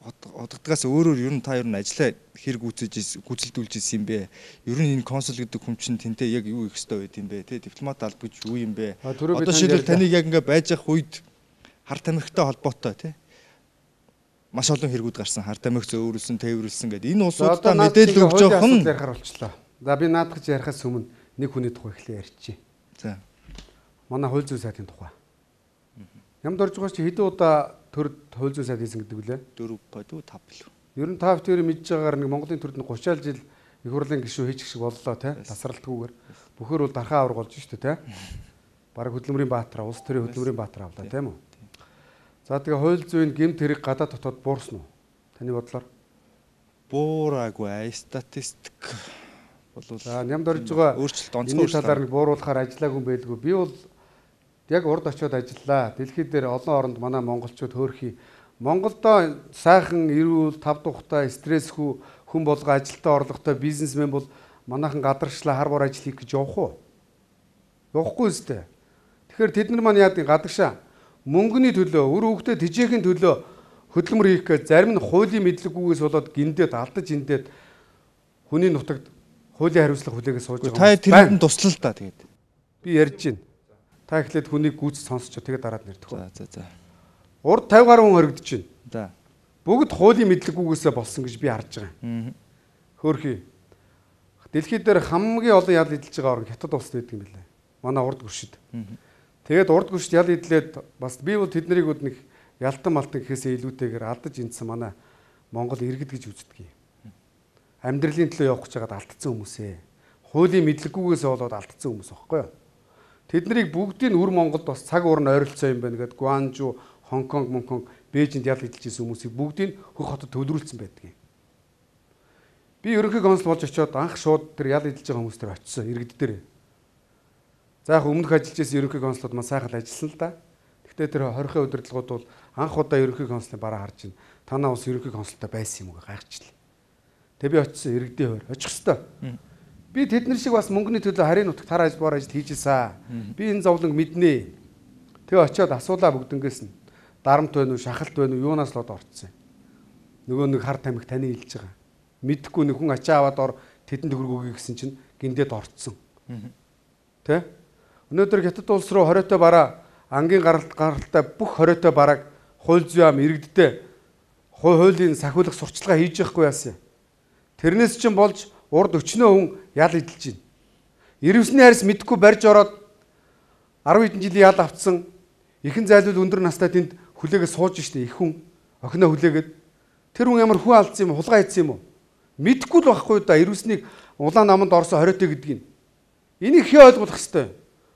хотгодгоос өөрөөр ер нь та ер нь ажиллаа хэрэг үүсэж гүйцэлдүүлж ирсэн юм бэ? Ер нь энэ консул гэдэг хүн чинь тэнтэй яг юу их хэвээр байд юм бэ? Тэ дипломат алба гэж юу юм бэ? Одоо шийдэл таныг яг ингээ байж явах үед хар тамхитай холбоотой тий маш олон хэрэгүүд гарсан хар тамхи зөөврүүлсэн тээвэрлсэн гэдэг энэ улсуудаа мэдээлэл өгж явах нь болчлоо. За би наадах ярихаас өмнө нэг хүний тухай эхлэе ярьчих. За. Манай хууль зүйн сайдын тухай. Ямд орж байгаа чи хэдэн удаа төрд хууль зүйн сайд хийсэн гэдэг үлээ? 4 бодуу 5 билүү. Ер нь 5 тэр мэдж байгаагаар нэг Монголын төрд нь 30 жил их хурлын гишүүн хийчих шиг боллоо те тасралтгүйгээр. Бөхөр бол дархаа авраг болж штэ те. Бараг хөдөлмөрийн баатар, улс төрийн хөдөлмөрийн баатар авлаа тийм үү? За тэгээ хууль зүйн гэмт хэрэг гадаад дотоод буурсан уу? Таны бодлоор? Буураагүй статистик болвол за нямд орж байгаа өөрчлөлт онцгой талаар нэг бууруулахаар ажиллаагүй юм байдгүй. Би бол яг урд очиод ажиллаа. Дэлхийд дээр олон оронд манай монголчууд хөөрхий. Монголдо сайхан эрүүл, тав тухтай, стрессгүй хүн болго ажилтаа орлоготой бизнесмен бол манайхан гадарчлаа хар бор ажил хийх гэж явах уу? Явахгүй үстэй. Тэгэхээр тэд нар маань яадын гадагшаа мөнгөний төлөө, өр хөвгтөд тижээхийн төлөө хөдөлмөр хийх гэж зарим нь хуулийн мэдлэггүйгээс болоод гиндээд алдаж индээд хүний нутагт хуулийн хариуцлага хүлээгээ сууж байгаа. Та тэрэнд туслал да тэгээд. Би ярьж байна. Та эхлээд хүнийг гүйц сонсч тэгээд дараад нэрдэх үү. За за за. Урд 50 гаруй хүн хоригдож байна. За. Бүгд хуулийн мэдлэггүйгээсээ болсон гэж би харж байгаа. Аа. Хөөхий. Дэлхийд дээр хамгийн олон ял идэлж байгаа орн хятад улс байдаг юм билээ. Манай урд гүршид. Тэгээд урд гүршид ял идлээд бас би бол тэднийг үд нэг ялтан малтан гэхээсээ илүүтэйгээр алдаж инсэн манай Монгол иргэд гэж үздэг юм. Амьдралын төлөө явах гэж байгаад алдсан хүмүүсээ. Хуулийн мэдлэггүйгээсээ болоод алдсан хүмүүс аахгүй юу? Тэднийг бүгдийг үр Монголд бас цаг уурн ойролцоо юм байна гэд Гуанжу, Хонконг, Монконг, Бээжинд ял идэлж исэн хүмүүсийг бүгдийг хөх хотод төлрүүлсэн байдаг юм. Би ерөнхий консул болж очиод анх шууд тэр ял идэлж байгаа хүмүүс төр очисон иргэд дээр. За яг өмнөх ажиллаж байсан ерөнхий консулууд маань сайхан ажилласан л да. Гэхдээ тэр хорихын удирдлагууд бол анх удаа ерөнхий консулын бараа харж байна. Танаа ус ерөнхий консултай байсан юм уу гайхчихлаа. Тэгээ би очисон иргэдийн хойр. Очих хэвээр. Би тэднэр шиг бас мөнгөний төлөө харийн нутагт хар бор ажил хийжсэн. Би энэ зовлонг мэднэ. Тэгээ очиод асуулаа бүгднгээс нь. Дарамт байна уу, шахалт байна уу, юунаас л од орцсон. Нөгөө нэг хар тамхи таны хэлж байгаа. Мэдхгүй нэг хүн ачаа аваад ор тэдэнд төгрөг өгье гэсэн чинь гиндэд орцсон. Тэ? Өнөөдөр хятад улс руу хориотой бараа ангийн гаралт гаралтай бүх хориотой барааг хууль зүйн ам иргэдтэй хуулийн сахиулах сурталчилгаа хийж явахгүй яасан. Тэрнээс чинь болж урд өчнөө хүн ял идэлж байна. Ирвсний хайрс мэдхгүй барьж ороод 10 хэдэн жилийн ял авцсан ихэн зайлуул өндөр настай тэнд хүлээгээ сууж штэ их хүн охиноо хүлээгээд тэр хүн ямар хүн алдсан юм хулгай хийсэн юм уу? Мэдхгүй л байхгүй да ирвснийг улаан наманд орсон хориотой гэдгийг. Энийг хий ойлгох хэвээр.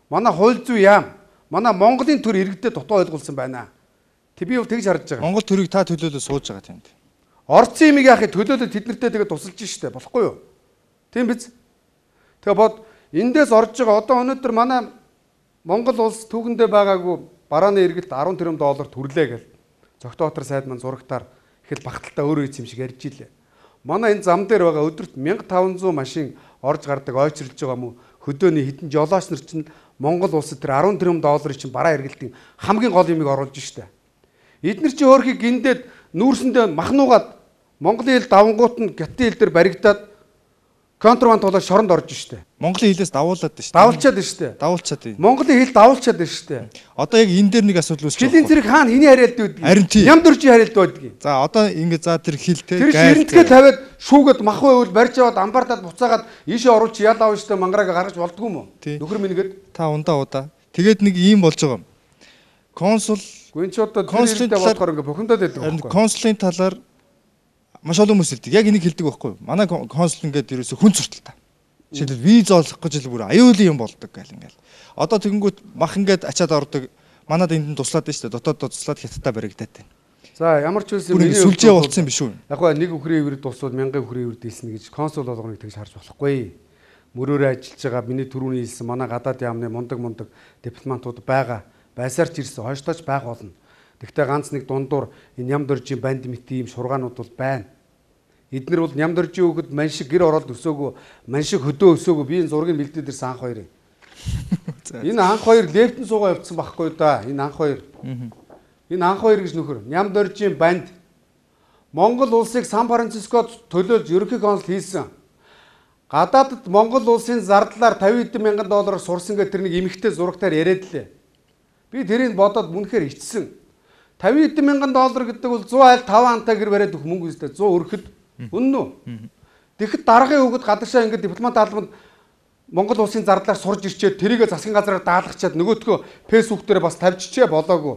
Манай хууль зүй яам. Манай Монголын төр иргэдэд дутуу ойлгуулсан байна. Тэг би бол тэгж харж байгаа. Монгол төрийг та төлөөлөө сууж байгаа тийм. Орцсон юмыг яахыг төлөөлөө тэднэртэй тэгээ тусалж штэ болохгүй юу? Тийм биз? Тэгээ бод эндээс орж байгаа одоо өнөөдөр манай Монгол улс түүхэндээ байгаагүй барааны иргэд 10 тэрбум доллар төрлөө гэл. Зогтоотор сайд маань зурагтаар ихэд багталтаа өөрөө ийц юм шиг ярьж илээ. Манай энэ зам дээр байгаа өдөрт 1500 машин орж гардаг ойчрлж байгаа мó хөдөөний хідэн жолооч нар чинь Монгол улсад тэр 10 тэрбум долларын чинь бараа эргэлтийн хамгийн гол юмыг оруулж штэ. Эднэр чи өөрхийг гиндээд нүүрсэндээ махнуугаад Монголын хэл давангуут нь гятын хэл дээр баригдаад контрабанд болоод шоронд орж штэ. Монголын хилээс давуулаад штэ. Давулчаад штэ. Давуулчаад байна. Монголын хэл давулчаад штэ. Одоо яг энэ дээр нэг асуудал үүсэж Жилийн зэрэг хаана хэний хариалт үүдгийг? Харин тийм. Ям дөржийн хариалт үүдгийг. За одоо ингэ за тэр хилтэй Тэр ширэнтгээ тавиад шүүгээд мах байвал барьж аваад амбаардаад буцаагаад ийшээ оруулж ял аав штэ мангараага гаргаж болдгоо юм уу? Нөхөр минийгээд та ундаа удаа. Тэгээд нэг ийм болж байгаа юм. Консул гүн чи одоо Консулын талаар- бодохоор ингээ бухимдаад байдаг консулын талаар маш олон хүмүүс хэлдэг. Яг энийг хэлдэг байхгүй юу? Манай кон- консул ингээд ерөөсө хүн сурталтай. Жишээлбэл виз олох гэж л бүр аюулын юм болдог гэл ингээл. Одоо тэгэнгүүт мах ингээд ачаад ордог. Манад энд нь туслаад байна шүү дээ. Дотооддоо туслаад хятадтай баригдаад байна. За ямар ч Бүр ингэ сүлжээ болцсон биш үү? Яг гоо нэг өхрийн ивэр дусвал мянган өхрийн ивэр дийлснэ гэж консул болгоныг тэгж харж болохгүй. Мөрөөрөө ажиллаж байгаа миний түрүүний хэлсэн манай гадаад яамны мундаг мундаг дипломатууд байгаа. Байсаар ч ирсэн хойштооч байх болно. Тэгвэл ганц нэг дундуур энэ ям дөржийн банд мэт ийм шургаанууд бол байна. Эднэр бол ням дөржийн хүүхэд ман шиг гэр ороод өсөөгөө, ман шиг хөдөө өсөөгөө би энэ зургийг бэлдээд ирсэн анх хоёрыг. Энэ анх хоёр лептэн суугаа явцсан байхгүй да. Энэ анх хоёр. Энэ анх хоёр гэж нөхөр. Ням дөржийн банд Монгол улсыг Сан Францискод төлөөлж ерөнхий консул хийсэн. Гадаадд Монгол улсын зардлаар 50 хэдэн мянган доллараар сурсан гэдэг тэр нэг эмэгтэй зурагтаар яриад лээ. Би тэрийг бодоод үнэхээр ичсэн. 50 хэдэн мянган доллар гэдэг бол 100 айл 5 антай гэр бариад өгөх мөнгө үстэй 100 өрөхөд үнэн үү? Тэгэхэд дараагийн хүүхэд гадагшаа ингээд дипломат албанд Монгол улсын зардлаар сурж ирчээд тэрийгэ засгийн газараар даалгачаад нөгөөдгөө фэйсбુક дээр бас тавьчихээ болоогүй.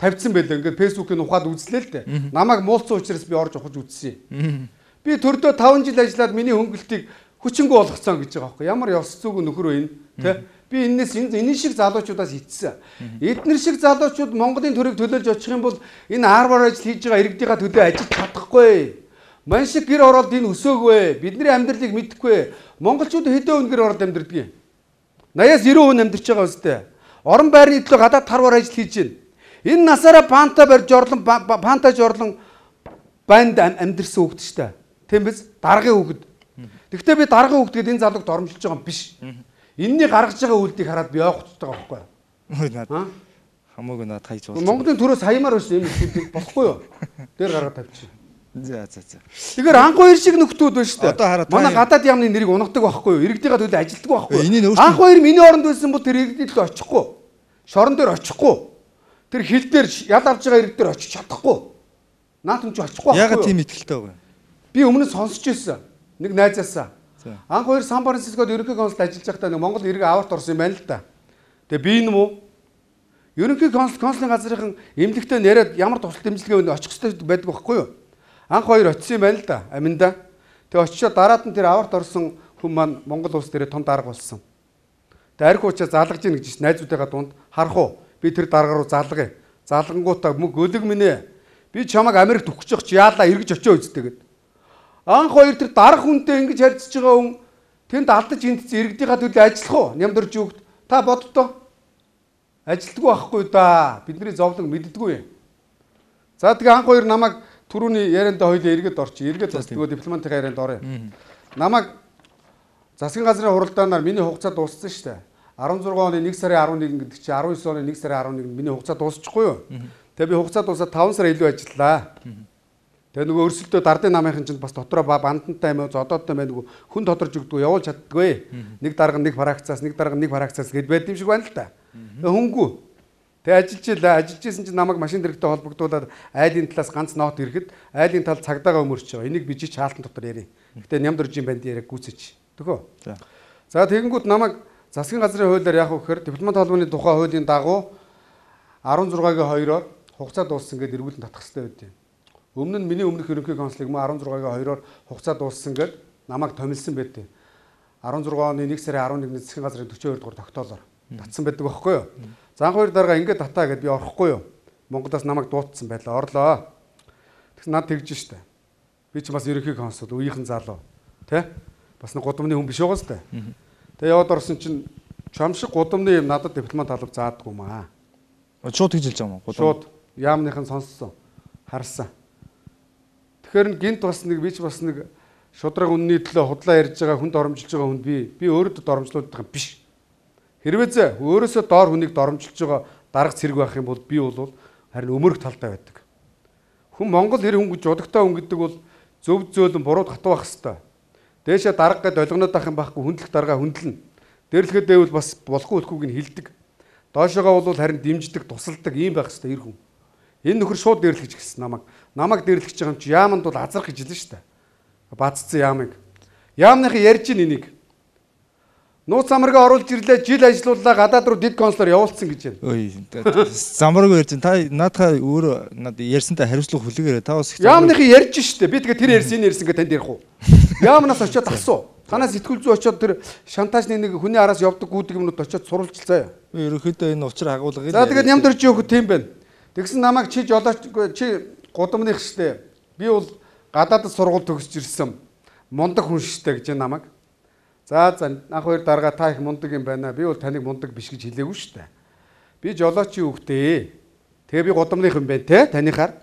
Тавьсан байлаа. Ингээд фэйсбુકийн ухаад үзлээ л дээ. Намайг муулцсан учраас би орж ухаж үзсэн. Би төрдөө 5 жил ажиллаад миний хөнгөлтийг хүчингү болгоцсон гэж байгаа байхгүй. Ямар ёс зүг нөхөр вэ тэ? Би энэс энэ шиг залуучуудаас итсэн. Эднэр шиг залуучууд Монголын төрийг төлөөлж очих юм бол энэ арвар ажил хийж байгаа иргэдийнхаа төлөө ажиллаж чадахгүй. Ман шиг гэр ороод энэ өсөөгөө. Бидний амьдралыг мэдэхгүй. Монголчууд хэдэн өнгөр ороод амьдрдаг юм. 80-аас 90% хүн амьдарч байгаа үстэй. Орон байрны төлөө гадаад тарвар ажил хийж байна. Энэ насаараа панта барьж орлон ба- ба- пантаж орлон банд ам- амьдэрсэн хүүхэд штэ. Тийм биз? Даргын хүүхэд. Гэхдээ би даргын хүүхэд гэдэг энэ залууг дормжилж байгаа юм биш. Энийний гаргаж байгаа үйлдийг хараад би ойлгочихж байгаа байхгүй юу? Хамаагүй наад хайж болсон. Монголын төрөөс хаямаар байсан юм хэлдэг болохгүй юу? Дээр гаргаад тавьчих. За за за. Тэгэхээр анх хоёр шиг нөхдүүд байна шүү дээ. Манай гадаад яамны нэрийг унагадаг байхгүй юу? Иргэдийн төлөө ажилтдаг байхгүй юу? Анх хоёр миний оронд байсан бол тэр иргэдийн төлөө очихгүй. Шорон дээр очихгүй. Тэр хил дээр ял авж байгаа иргэд дээр очиж чадахгүй. Наатан ч очихгүй Ягаад тийм итгэлтэй байгаа юм? Би өмнө сонсч ирсэн. Нэг найзаасаа. Анх хоёр Сан Францискод ерөнхий консулд ажиллаж байхдаа нэг Монгол иргэн аварт орсон юм байна л да. Тэгээ би юм уу? Ерөнхий консул консулын газрын эмнэлэгтэй нэрэд ямар тусалт дэмжлэгээ өнө очих хэрэгтэй байдаг байхгүй юу? Анх хоёр очисон юм байна л да. Аминда. Тэгээ очичоо дараад нь тэр аварт орсон хүн маань Монгол улс дээрээ том дарга болсон. Тэгээ арх уучаа залгаж ийн гэж найзуудынхаа дунд харах уу? Би тэр дарга руу залгая. Залгангуудаа мөг өлөг минь ээ. Би чамайг Америкт өгч явах чи яалаа эргэж очио үздэй гэд. Анх хоёр тэр дарга хүнтэй ингэж харьцаж байгаа хүн тэнд алдаж энд иргэдийнхаа төлөө ажиллах уу? Нямдэрж югт. Та боддоо. Ажилтгүй байхгүй да. Бидний зовлон мэддэггүй юм. За тэгээ анх хоёр намайг түрүүний ярианд хоёул эргэд орчих. Эргэд бас нөгөө дипломантын ярианд орё. Намайг засгийн газрын хуралдаанаар миний хугацаа дууссан шүү дээ. 16 оны 1 сарын 11 гэдэг чи 19 оны 1 сарын 11-нд миний хугацаа дуусчихгүй юу? Тэгээ би хугацаа дуусаад 5 сар илүү ажиллаа. Тэгээ нөгөө өрсөлдөө дардын намынхын чинь бас дотроо ба бандантай юм уу зодоодтой байна нөгөө хүн тодорж өгдөг явуул чаддгүй. Нэг дарга нэг фракцаас нэг дарга нэг фракцаас гэд байд юм шиг байна л та. Тэгээ хөнгүү. Тэгээ ажиллаж илаа ажиллаж исэн чинь намайг машин дэрэгтэй холбогдуулаад айлын талаас ганц нот ирэхэд айлын тал цагдаагаа өмөрч байгаа. Энийг би чи хаалтан дотор ярив. Гэтэ нямдэржийн банд яриаг гүйцэж. Төхөө. За. Тэгэнгүүт намайг засгийн газрын хуулиар яах вэ гэхээр дипломат холбооны тухай хуулийн дагуу 16-гийн 2-оор хугацаа дууссан гэдээ эргүүлэн татах хэрэгтэй байдیں۔ Өмнө нь миний өмнөх ерөнхий консулыг мөн 16-гийн 2-оор хугацаа дууссан гэд намайг томилсон байдیں۔ 16 оны 1 сарын 11-нд засгийн газрын 42 дугаар тогтоолоор татсан байдаг байхгүй юу? За анх хоёр дарга ингээд татаа гэд би орохгүй юу? Монголоос намайг дуутсан байлаа. Орлоо. Тэгс над тэгж штэ. Би ч бас ерөнхий консул үеийнхэн залуу. Тэ? Бас нэг гудамны хүн биш байгаа сте. Тэгээ яваад орсон чинь чам шиг гудамны юм надад дипломат алга заадгүй маа. Шууд тэгж хэлж байгаа юм уу? Шууд яамныхан сонссон. Харсан. Тэгэхээр гинт бас нэг би ч бас нэг шудраг үнний төлөө худлаа ярьж байгаа хүнд оромжилж байгаа хүнд би би өөрөдөө доромжлуулдаг биш. Хэрвээ зэ өөрөөсөө доор хүнийг доромжилж байгаа дарга цэрэг байх юм бол би бол харин өмөрөх талтай байдаг. Хүн Монгол хэр хүн гэж удагтаа хүн гэдэг бол зөв зөөлөн бурууд хатуу байх хэвээр. Дээшээ дарга гэд ойлгоноод байх юм байхгүй хүндлэх дарга хүндлэн. Дээрлэхэд дэвэл бас болохгүй болохгүйг нь хилдэг. Доошоогоо бол харин дэмждэг, тусалдаг ийм байх хэвээр хүн. Энэ нөхөр шууд дээрлэгч гисэн намайг. Намайг дээрлэгч байгаа юм чи яаманд бол азрах гэж хэлнэ шүү дээ. Баццсан яамыг. Яамныхын ярьж ийн энийг. Нууц амаргаа оруулж ирлээ, жил ажиллауллаа, гадаад руу дид консулор явуулсан гэж байна. Ой замбаргүй ярьж та наадхаа өөр над ярьсантай хариуцлага хүлээгээрэй. Та бас их Яамныхын ярьж штэ. Би тэгээ тэр ярьсан ярьсан гэ танд ярих уу? Яамнаас очиод асуу. Танаас сэтгүүл зүй очиод тэр шантажны нэг хүний араас явдаг гүдэг юмнууд очиод сурвалжилцаа. би ерөөхдөө энэ учраа агуулгыг За тэгээд ням дөрж өөхөд тийм байна. Тэгсэн намайг чи жолооч чи гудамных штэ. Би бол гадаадд сургууль төгсөж ирсэн. Мундаг хүн штэ гэж намайг. За за анх хоёр дарга та их мундаг юм байна. Би бол таныг мундаг биш гэж хэлээгүй штэ. Би жолоочийн хүүхдээ. Тэгээ би гудамных юм байна те танихаар.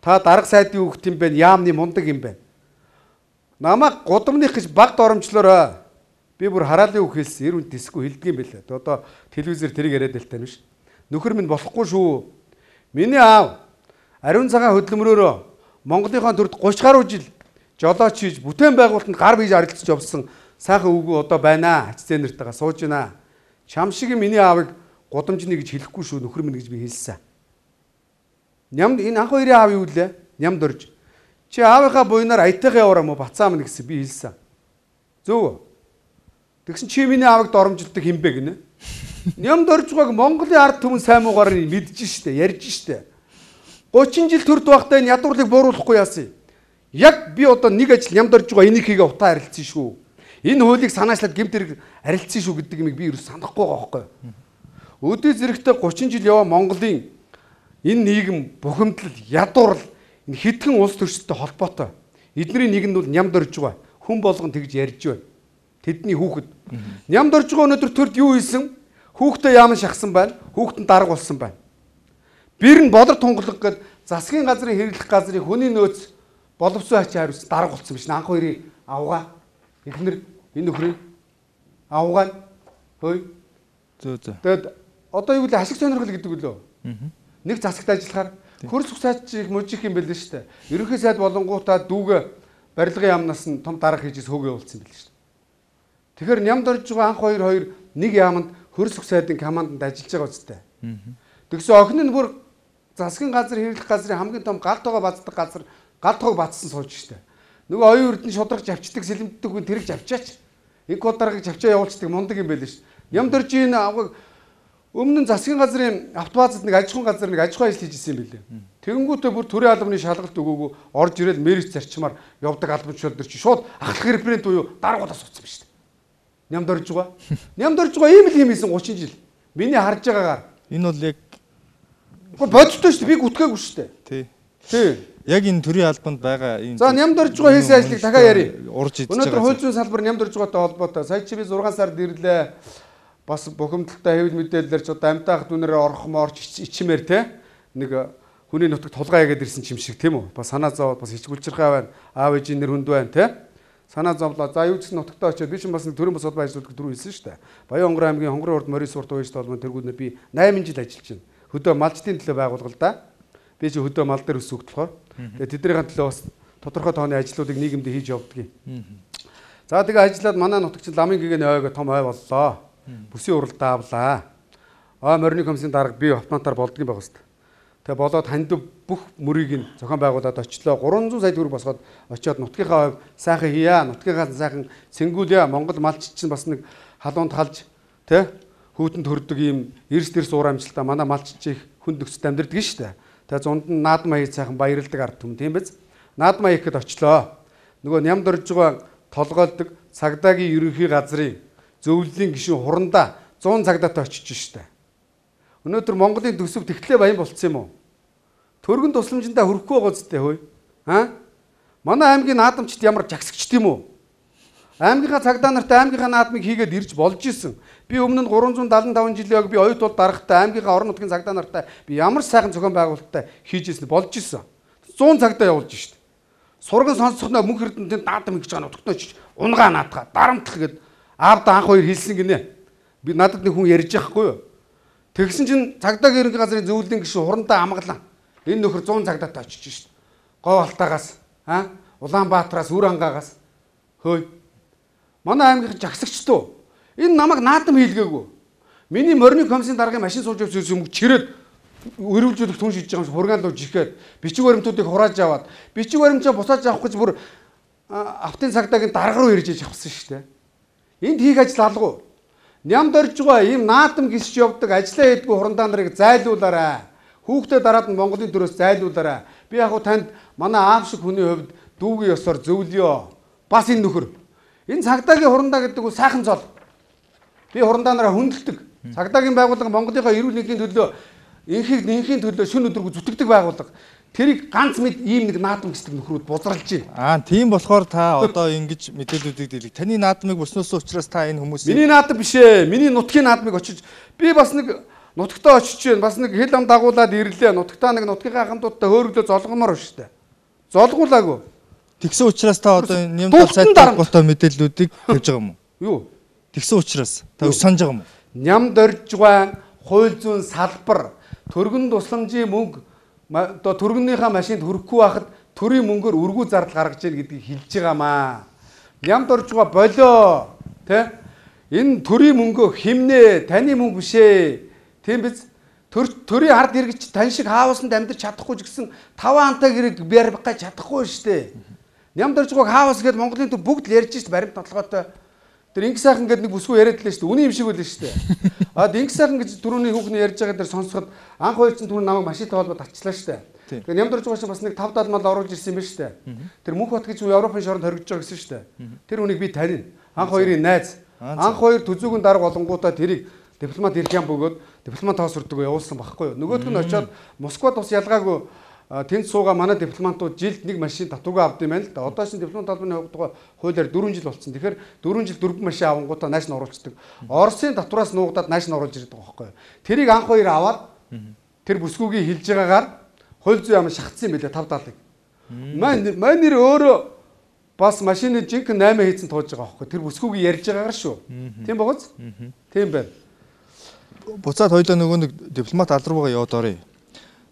Та дарга сайдын хүүхд юм байна. Яамны мундаг юм байна. Намайг гудамных гэж баг доромжлоорой. Би бүр хараалын үг хэлсэн. Тисгүй хэлдэг юм байлаа. Одоо телевизээр тэрийг яриад л тань биш. Нөхөр минь болохгүй шүү. Миний аав ариун цагаан хөдөлмөрөөрөө Монголынхаа төрд 30 гаруй жил жолооч хийж бүтээн байгуулалтанд гар бийж арилцаж явсан сайхан өвгөө одоо байна. Хацтэй нэртэйгээ сууж байна. Чам шиг миний аавыг гудамжны гэж хэлэхгүй шүү нөхөр минь гэж би хэлсэн. Ням энэ анх хоёрын аав юу лээ? Ням дөрж. Чи аавынхаа буйнаар аятайгаа яваараа мó бацаа мэн гэсэн би хэлсэн. Зөв. Тэгсэн чи миний аавыг доромжилдог хинбэ гинэ. Ням дөрж байгааг Монголын ард түмэн сайн муугаар мэдж штэ, ярьж штэ. 30 жил төрд байхдаа энэ ядуурлыг бууруулахгүй яасан юм. Яг би одоо нэг ажил ням дөрж байгаа энийг хийгээ утаа харилцсан шүү. Энэ хуулийг санаачлаад гэмт хэрэг харилцсан шүү гэдэг юмыг би юу санахгүй байгаа байхгүй. Өдөө зэрэгтэй 30 жил яваа Монголын энэ нийгэм бухимдал, ядуурл энэ хитгэн улс төрчтэй холбоотой. Эдний нэгэнд бол ням дөрж байгаа. Хүн болгон тэгж ярьж байна. Тэдний хүүхэд. Ням дөрж байгаа өнөөдөр төрд юу хийсэн? Хүүхдээ яаман шахсан байна. Хүүхэд нь дарга болсон байна. Бэр нь бодор тунгалаг гээд засгийн газрын хэрэглэх газрын хүний нөөц боловсон ачаа хариуц дарга болсон биш. Анх хоёрын авгаа эхнэр энэ нөхрийн авгаа хөөе. зөө зөө. Тэгэд одоо юу вэ ашиг сонирхол гэдэг үлээ. Нэг засагт ажиллахаар Хөрс ухсаач их мужих юм бэлээ шүү дээ. Ерөнхий сайд болонгуудаа дүүгээ барилгын яамнаас нь том дарга хийж хөөгөө уулцсан бэлээ шүү. Тэгэхээр нямд орж байгаа анх хоёр хоёр нэг яамд хөрс ухсаадын команданд ажиллаж байгаа үстэй. Тэгсэн охин нь бүр засгийн газар хэрэглэх газрын хамгийн том галт байгаа бацдаг газар галт тоог бацсан сууж дээ. Нөгөө оюун эрдэнэ шудрагч авчдаг сэлэмддэг хүн тэрэг авчаач. Инкод даргаыг авчаа явуулцдаг мундаг юм байл дээ. Нямд орж ийн авгаг Өмнө нь засгийн газрын автобазад нэг аж ахуйн газар нэг аж ахуй ажил хийжсэн юм билээ. Тэгэнгүүтээ бүр төрийн албаны шалгалт өгөөгүй орж ирэл мэрис зарчмаар явдаг албанчууд нар чи шууд ахлах референт буюу дараагуудаас уцсан ба шүү дээ. Нямд орж байгаа. Нямд орж байгаа ийм л юм хийсэн 30 жил. Миний харж байгаагаар. Энэ бол яг Гэхдээ бодтой шүү дээ. Би гүтгээгүй шүү дээ. тий. Тий. Яг энэ төрийн албанд байгаа ийм За нямд орж байгаа хийсэн ажлыг дахиад ярив. Урж идэж Өнөөдөр байгаа. хууль зүйн салбар нямд орж байгаатай холбоотой. Сая чи би 6 сард ирлээ. Бас бухимдалтай хэвлэл мэдээлэлээр ч одоо амтаах дүнээрээ орхоморч ичмээр те нэг хүний нутагт тулгаа ягээд ирсэн ч юм шиг тийм үү? Бас санаа зовоод бас хичгүүлчирхай байна. Аав ээжийн нэр хүнд байна те. Санаа зовлоо. За юу гэсэн нутагтаа очиод би ч бас нэг төрийн бос холбоо ажлууд дөрөв хэлсэн шүү дээ. Баян онгор аймгийн хонгорын урд морин сурт уяжт холбооны тэргүүнээр би 8 жил ажиллаж байна. Хөдөө малчтын төлөө байгуулгал да. Би ч хөдөө мал дээр өсвөгд болохоор. Тэгээ тэднийхэн төлөө бас тодорхой тооны ажлуудыг нийгэмд хийж явуулдаг юм. За тэгээ ажиллаад манай нутагч ламын гэгэний ойгоо том ой боллоо. Бүсийн уралдаа авлаа. Аа морины комиссийн дарга би автоматар болдгийм байх хэвээр. Тэгээ болоод ханд бүх мөрийг нь зохион байгуулад очлоо. 300 сая төгрөг босгоод очиод нутгийнхаа хувь сайхан хийя. Нутгийнхаа сайхан сэнгүүлье. Монгол малч чинь бас нэг халуунд халж тэ хүүтэнд төрдөг ийм эрс дэрс уур амжилтаа манай малч чих хүнд нөхцөд амьдэрдэг шүү дээ. Тэгээ зунд нь наад маяг сайхан баярлдаг ард түмэн тийм биз? Наад маяг ихэд очлоо. Нөгөө нямд орж байгаа толгойлдог цагдаагийн ерөнхий газрын зөвлөлийн гишүүн хурандаа 100 цагдаатай очиж штэ. Өнөөдөр Монголын төсөв тэгтлээ баян болцсон юм уу? Төргөн тусламжиндаа хөрөхгүй байгаа зү хөөе. Аа? Манай аймгийн наадамчд ямар жагсагчд юм уу? Аймгийнхаа цагдаа нартай аймгийнхаа наадмыг хийгээд ирж болж исэн. Би өмнө нь 375 жилийн ог би оюут бол дарахтай аймгийнхаа орон нутгийн цагдаа нартай би ямар сайхан зохион байгуулалттай хийж исэн болж исэн. 100 цагдаа явуулж штэ. Сурган сонсохноо мөнх эрдэнэтэнд наадам хийж байгаа нутагтаа чиж унгаа наадгаа дарамтлах гээд аавда анх хоёр хэлсэн гинэ. Би надад нэг хүн ярьж байхгүй юу? Тэгсэн чинь цагдаагийн ерөнхий газрын зөвлөлийн гишүүн хурандаа амгалан. Энэ нөхөр 100 цагдаатай очиж шít. Гов алтаагаас, аа? Улаанбаатараас, Үр ангаагаас. Хөөе. Манай аймгийн жагсагч туу. Энэ намайг наадам хийлгээгүй. Миний морины комиссийн дараагийн машин сууж явсан юм чирээд өрөвлжүүлэх түн шийдэж байгаа юм хургаан луу жихэд бичиг баримтуудыг хурааж аваад бичиг баримтаа буцааж авах гэж бүр автын цагдаагийн дарга руу ирж авсан шүү дээ. Энд хийх ажил алгу. Нямд орж байгаа ийм наадам гисч явдаг ажиллаа хийдгүү хурандаа нарыг зайлуулаарай. Хүүхдээ дараад нь Монголын төрөөс зайлуулаарай. Би яг хуу танд манай аав шиг хүний хувьд дүүгийн ёсоор зөвлөё. Бас энэ нөхөр. Энэ цагдаагийн хурандаа гэдэг нь сайхан зол. Би хурандаа нараа хүндэлдэг. Цагдаагийн байгууллага Монголынхаа эрүүл мэндийн төлөө инхийг нинхийн төлөө шүн өдргөө зүтгэдэг байгууллага. Тэрийг ганц мэд ийм нэг наадам гэсдэг нөхрүүд бузралж байна. Аа тийм болохоор та одоо ингэж мэдээллүүдийг дэлгэх. Таны наадмыг өрснөөс учраас та энэ хүмүүсийн Миний наадам биш ээ. Миний нутгийн наадмыг очиж би бас нэг нутагтаа очиж байна. Бас нэг хил ам дагуулад ирлээ. Нутагтаа нэг нутгийн хамтуудтай хөөрөглөө золгомоор шүү дээ. Золгуулаагүй. тэгсэн учраас та одоо нэмт сайт гото мэдээллүүдийг тавьж байгаа юм уу? Юу? Тэгсэн учраас та санаж байгаа юм уу? Нямд орж байгаа хууль зүйн салбар төргөн тусламжийн мөнгө одоо төргөнийхөө машинд хүрэхгүй байхад төрийн мөнгөөр өргүү зардал гаргаж яах гэдгийг хэлж байгаамаа. Нямд орж байгаа болоо тэ энэ төрийн мөнгө химнэ таны мөнгө биш ээ. Тийм биз? Төр төрийн ард иргэч тань шиг хаавсанд амьдрч чадахгүй ч гэсэн таван антаа гэрэг барих гай чадахгүй шүү дээ. Нямд орж байгааг хаавс гэдээ Монголын төв бүгд л ярьж шүү дээ баримт тотлогоотой. Тэр инх сайхан гэдэг нэг бүсгүй яриад лээ шүү дээ. Үний юм шиг байлаа шүү дээ. А инх сайхан гэж түрүүний хүүхний ярьж байгаа дээр сонсоход анх хоёр чинь түрүү намайг машинтай холбоод авчлаа шүү дээ. Тийм. Тэгээ нямд орж байгаа чинь бас нэг тав дал мал оруулж ирсэн юм байна шүү дээ. Тэр мөнх бат гэж Европын шоронд хоригдож байгаа гэсэн шүү дээ. Тэр хүнийг би танина. Анх хоёрын найз. Анх хоёр төзөөгөн дарга болонгуудаа тэрийг дипломат ирэх юм бөгөөд дипломат тоос өрдөг явуулсан байхгүй юу. Нөгөөх нь очиод Москвад бас ялгаагүй тэнд суугаа манай дипломатууд жилд нэг машин татваргаа авд юм байна л да. Одоо шин дипломат албаны хувьд хуулиар 4 жил болсон. Тэгэхээр 4 жил 4 машин авангуудаа нааш нь оруулцдаг. Оросын татвараас нуугдаад нааш нь оруулж ирдэг байгаа байхгүй юу. Тэрийг анх хоёр аваад тэр бүсгүйгийн хилж байгаагаар хууль зүйн яам шахацсан юм билээ 5 даалыг. Мань мань нэр өөрөө бас машины жинхэнэ 8 хийцэн тууж байгаа байхгүй. Тэр бүсгүйгийн ярьж байгаагаар шүү. Тийм багоц? Тийм байна. Буцаад хоёлоо нөгөө нэг дипломат алруугаа яваад оръё.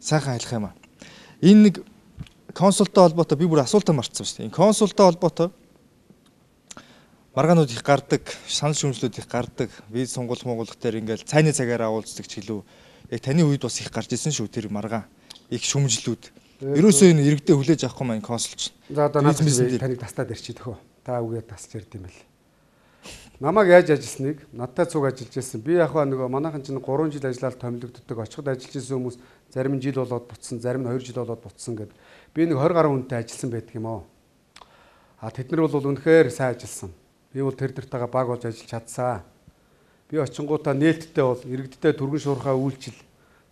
Сайхан айлах юм аа. Энэ нэг консултай холбоотой би бүр асуултаа марцсан шүү дээ. Энэ консултай холбоотой маргаанууд их гардаг, санал шүүмжлүүд их гардаг, виз сонгуул монгуулах дээр ингээл цайны цагаараа уулздаг ч гэлүү. Яг таны үед бас их гарч исэн шүү тэр маргаан. Их шүүмжлүүд. Ерөөсөө энэ иргэдээ хүлээж авахгүй маань консулч. За одоо надад таныг тастаад ирчээ төхөө. Та үгээ тасч ярд юм бэл. Намайг яаж ажилласныг надтай цуг ажиллаж байсан. Би яг нөгөө манайхан чинь 3 жил ажиллаад томилогддог. Очиход ажиллаж байсан хүмүүс зарим нь жил болоод бутсан, зарим нь 2 жил болоод бутсан гэд. Би нэг 20 гаруй хүнтэй ажилласан байдаг юм аа. А тэд нар бол үнэхээр сайн ажилласан. Би бол тэр дэртэйгээ баг болж ажиллаж чадсан. Би очингуудаа нээлттэй бол иргэдтэй түргэн шуурхаа үйлчил.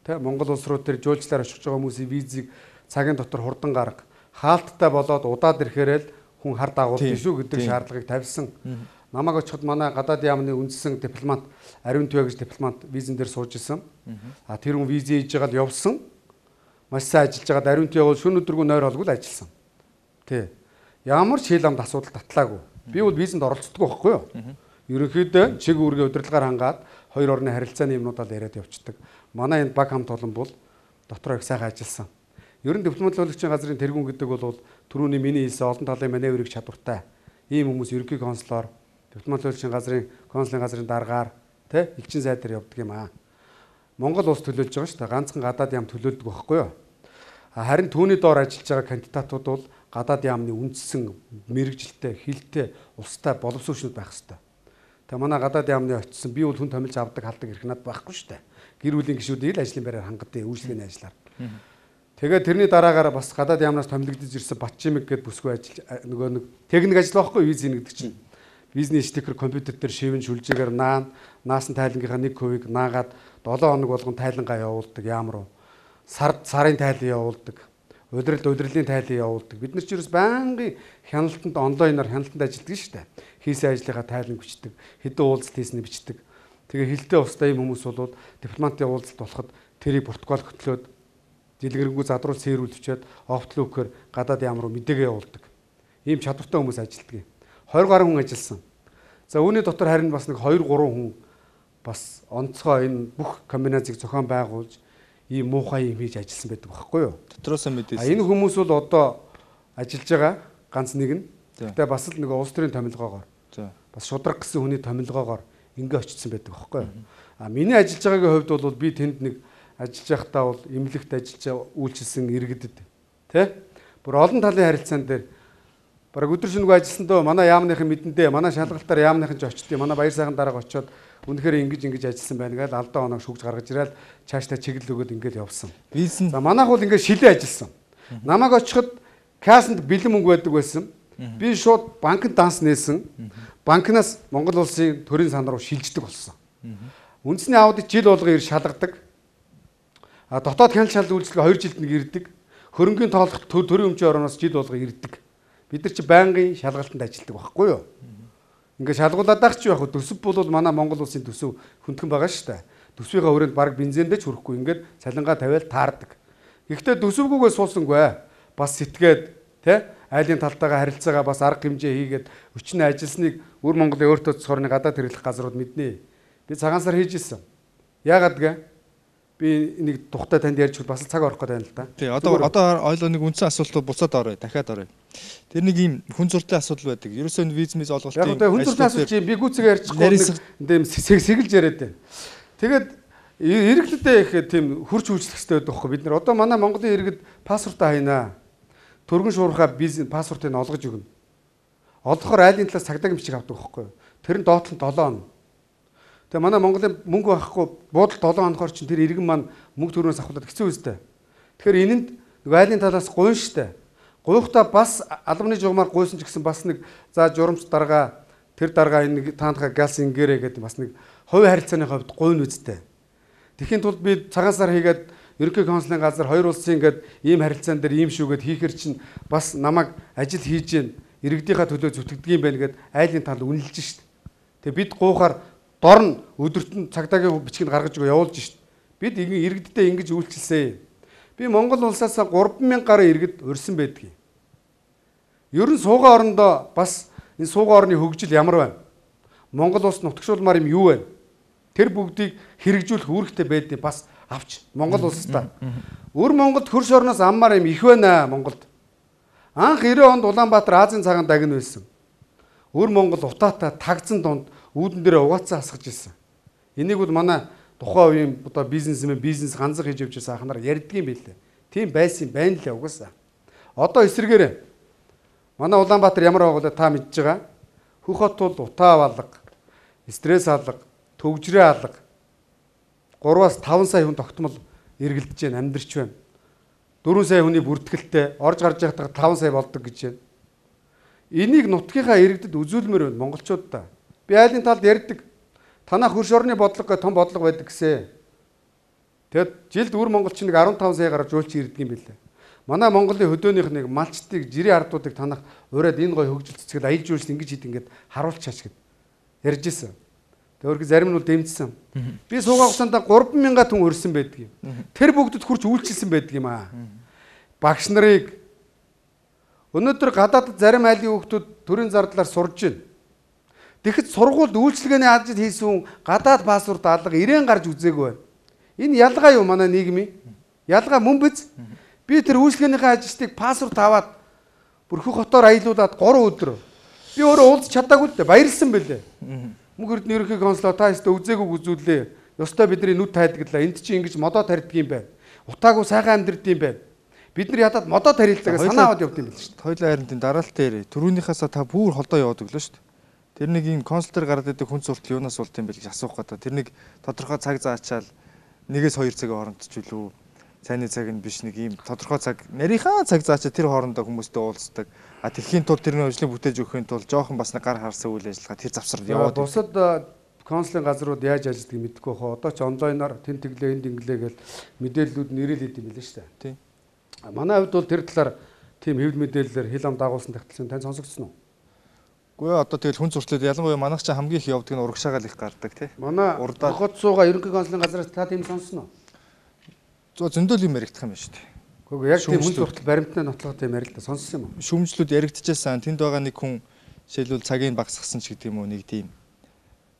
Тэ Монгол улс руу тэр жуулчлаар очих байгаа хүмүүсийн визийг цагийн дотор хурдан гарга. Хаалттай болоод удаад ирэхээрэл хүн хар дагуулдаг шүү гэдэг шаардлагыг тавьсан. Намайг очиход манай гадаад яамны үндсэн дипломат Ариун Түвэ гэж дипломат визэн дээр сууж исэн. А тэр хүн виз хийж байгаа л явсан. Маш сайн ажиллаж байгаад Ариун Түвэ бол шөнө өдргөө нойр олгол ажилласан. Тий. Ямар ч хэл амд асуудал татлаагүй. Би бол визэнд оролцдог байхгүй юу? Ерөнхийдөө чиг үүргийн удирдлагаар хангаад хоёр орны харилцааны юмнуудаа л яриад явцдаг. Манай энэ баг хамт олон бол дотроо их сайхан ажилласан. Ер нь дипломатлуулагчийн газрын тэргүүн гэдэг бол түрүүний миний хэлсэн олон талын маневрыг чадвартай. Ийм хүмүүс ерөнхий консулоор дипломатлуулагчийн газрын консулын газрын даргаар тэ элчин сайд дээр явдаг юм аа. Монгол улс төлөөлж байгаа шүү дээ. Ганцхан гадаад яам төлөөлдөг байхгүй юу? Харин түүний доор ажиллаж байгаа кандидатууд бол гадаад яамны үндсэн мэрэгжилтэй, хилтэй, улстай боловсруучнууд байх хэрэгтэй. Тэгээ манай гадаад яамны очисон би бол хүн томилж авдаг, халдаг хэрэг надад байхгүй шүү дээ. Гэр бүлийн гишүүдийг л ажлын байраар хангадаг, үйлчлэгээний ажлаар. Тэгээ тэрний дараагаар бас гадаад яамнаас томилогдож ирсэн Батчимэг гээд бүсгүй ажил нөгөө нэг техник ажил байхгүй визийн гэдэг чинь. Визний стикер компьютер дээр шивэн шүлжээгээр наан, наасан тайлангийнхаа 1% наагаад 7 хоног болгон тайлангаа явуулдаг яам руу. Сард сарын тайлан явуулдаг удирдал удирдлын тайлан явуулдаг. Бид нар ч ерөөс байнгын хяналтанд онлайнаар хяналтанд ажилладаг шүү дээ. Хийсэн ажлынхаа тайлан бичдэг, хэдэн уулзалт хийснийг бичдэг. Тэгээ хилтэй устай юм хүмүүс бол дипломатын уулзалт болоход тэрийг протокол хөтлөөд дэлгэрэнгүй задруулж сэрүүлчихэд офтлүүхээр гадаад яам руу мэдээгээ явуулдаг. Ийм чадвартай хүмүүс ажилладаг. 20 гаруй хүн ажилласан. За үүний дотор харин бас нэг 2 3 хүн бас онцгой энэ бүх комбинацийг зохион байгуулж ийм муухай юм хийж ажилласан байдаг байхгүй юу? Дотроосоо мэдээсэн. Энэ хүмүүс бол одоо ажиллаж байгаа ганц нэг нь. Гэтэ бас л нөгөө улс төрийн томилгоогоор. Бас шудраг гэсэн хүний томилгоогоор ингээ очсон байдаг байхгүй юу? А миний ажиллаж байгаагийн хувьд бол би тэнд нэг ажиллаж байхдаа бол эмнэлэгт ажиллаж үйлчилсэн иргэдэд тий? Бүр олон талын харилцаан дээр Бараг өдөр шөнөгүй ажилласан дөө манай яамныхын мэдэндээ манай шалгалтаар яамныхын ч очтыг манай баяр сайхан дарга очиод үнэхээр ингэж ингэж ажилласан байна гэж алдаа оноо шүгж гаргаж ирэл чааштай чиглэл өгөөд ингэж явсан. За манайх бол ингэж шилээ ажилласан. Намайг очиход кассанд бэлэн мөнгө байдаг байсан. Би шууд банкнд данс нээсэн. Банкнаас Монгол улсын төрийн сан руу шилждэг болсон. Үндэсний аудит жил болго ир шалгадаг. А дотоод хяналт шалгалт үйлчлэг 2 жилд нэг ирдэг. Хөрөнгөний тоолох төрийн өмчийн орноос жил болго ирдэг. Бид нар чи байнгын шалгалтанд ажилладаг байхгүй юу? Ингээ шалгуулад байх ч яг төсөв бол манай Монгол улсын төсөв хүндхэн байгаа шүү дээ. Төсвийнхаа хүрээнд баг бензиндээ ч хүрэхгүй ингээд цалингаа тавиал таардаг. Гэхдээ төсөвгүйгээ суусангүй бас сэтгээд тэ айлын талтайгаа харилцаагаа бас арга хэмжээ хийгээд өчнө ажилласныг өр Монголын өөртөө цорны гадаад хэрэглэх газрууд мэднэ. Би цагаан сар хийж исэн. Яагаад гэ? Би нэг тухтай танд ярьж бас цаг орох гэдэг юм л да. Тий, одоо одоо ойлоо нэг үндсэн асуулт буцаад орой, дахиад орой. Тэр нэг ийм хүн зурдлын асуудал байдаг. Ерөөсөө виз миз олголтын Яг одоо хүн зурдлын асуулт чинь би гүцэг ярьчихгүй нэг сэгэлж яриад байна. Тэгээд иргэдэдээ их тийм хурц үйлчлэх хэрэгтэй байдаг хөө бид нар. Одоо манай Монголын иргэд паспортаа хайнаа. Төргөн шуурхаа бизнес паспортыг олгож өгнө. Олохоор айлын талаас цагдаагийн бичиг авдаг байхгүй юу? Тэр нь доотлон 7 хоног Тэгээ манай Монголын мөнгө авахгүй буудал 7 хоногор чинь тэр иргэн маань мөнгө төрөөс авахудаа хэцүү үстэй. Тэгэхээр энэнд айлын талаас гуйн штэ. Гуйхтаа бас албаны жугамар гуйсан ч гэсэн бас нэг за журамч дарга тэр дарга энэ таандха галс ингэрэ гэдэг бас нэг хувь харилцааны хувьд гуйн үстэй. Тэхийн тулд би цагаан сар хийгээд ерөнхий консулын газар хоёр улсын ингээд ийм харилцаан дээр ийм шүүгээд хийхэр чинь бас намайг ажил хийж гин иргэдийнхаа төлөө зүтгэдэг юм байна гэд айлын тал үнэлж шít. Тэгээ бид гуухаар дор нь өдөрт нь цагдаагийн бичгийг гаргаж өгөө явуулж шít. Бид иргэдтэй ингэж үйлчилсэн. Би Монгол улсаас 3000 гаруй иргэд урьсан байдгийг. Ер нь суугаа орондоо бас энэ суугаа орны хөгжил ямар байна? Монгол улс нутагшуулмаар юм юу байна? Тэр бүгдийг хэрэгжүүлэх үүрэгтэй байдгийг бас авч Монгол улстай. Өр Монголд хөрш орноос аммаар юм их байна Монголд. Анх 90 онд Улаанбаатар Азийн цагаан дагна байсан. Өр Монгол утаатай тагцсан донд үүдэн дээр угаацсан хасгаж ирсэн. Энийг бол манай тухайн үеийн одоо бизнесмен бизнес ганцхан хийж явж байсан ахнаар ярьдгийм байлээ. Тийм байсан байна лээ угаасаа. Одоо эсрэгээр манай Улаанбаатар ямар вэ та мэдж байгаа. Хөх хот бол утаа авалга, стресс алга, төвжрээ алга 3-аас 5 сая хүн тогтмол эргэлдэж байна, амьдарч байна. 4 сая хүний бүртгэлтэй орж гарч байхдаа 5 сая болдог гэж байна. Энийг нутгийнхаа иргэдэд үзүүлмээр байна монголчуудаа. Би айлын талд ярьдаг. Танаа хөрш орны бодлого том бодлого байдаг гэсэн. Тэгэд жилд үр монголч нэг 15 сая гараад жуулч ирдэг юм билээ. Манай Монголын хөдөөнийх нэг малчтыг жирийн ардуудыг танах ураад энэ гой хөгжил цэцгээд аялал жуулчлал ингэж хит ингээд харуулч чаач гэд ярьж исэн. Өөрөг зарим нь бол дэмжсэн. Би суугаа хугацаанд 3000 түн өрсөн байдаг юм. Тэр бүгдэд хурж үйлчилсэн байдаг юм аа. Багш нарыг өнөөдөр гадаадд зарим айлын хүүхдүүд төрийн зардлаар сурж байна. Тэгэхэд сургуульд үйлчлэгээний ажил хийсэн хүн гадаад паспорт алга 90 гарч үзээгүй байна. Энэ ялгаа юу манай нийгмийн? Ялгаа мөн биз? Би тэр үйлчлэгээнийхээ ажилтныг паспорт аваад бүрхүү хотоор аялуулад 3 өдөр. Би өөрөө уулз чадаагүй л дээ. Баярлсан бэлээ. Мөнх эрдэнэ ерөнхий консул та өстө үзээгүйг үзүүлээ. Ёстой бидний нүд тайдагдлаа. Энд чинь ингэж модоо тарьдаг юм байна. Утаагүй сайхан амьдрд юм байна. Бид нар ядаад модоо тарилтагаа санаа аваад явд юм биш шүү дээ. Хоёлаа харин тийм дараалтаа ярэ. Төрүүнийхээсээ та бүр холдоо яваад өглөө шүү дээ. Тэр нэг юм консултер гараад идэг хүн суртал юунаас болт юм бэ гэж асуух гэдэг. Тэр нэг тодорхой цаг заачаал нэгээс хоёр цагийн хоорондч үлээ цайны цаг нь биш нэг ийм тодорхой цаг нарийнхаа цаг заачаа тэр хоорондоо хүмүүстэй уулздаг. А тэрхийн тулд тэрний ажлыг бүтээж өгөхийн тулд жоохон бас нэг гар харсан үйл ажиллагаа тэр завсар яваад. Бусад консулын газрууд яаж ажилладгийг мэдэхгүй хоо. Одоо ч онлайнаар тэн тэглээ энд инглээ гэл мэдээллүүд нэрэл идэм билээ шүү дээ. Тийм. Манай хувьд бол тэр талаар тийм хэвлэл мэдээлэлээр хил ам дагуулсан тагталсан тань сонсогдсон уу? Үгүй одоо тэгэл хүн зурчлаад ялангуяа манайх ч хамгийн их явдаг нь урагшаагаал их гардаг тий. Манай урдаад сууга ерөнхий консулын газраас та тийм сонсон уу? Зөө зөндөл юм яригдах юм байна шүү дээ. Гэхдээ яг тийм хүн суртал баримтны нотлого тийм ярил л да сонссон юм уу? Шүмжлүүд яригдчихсан. Тэнд байгаа нэг хүн жишээлбэл цагийг багасгасан ч гэдэг юм уу нэг тийм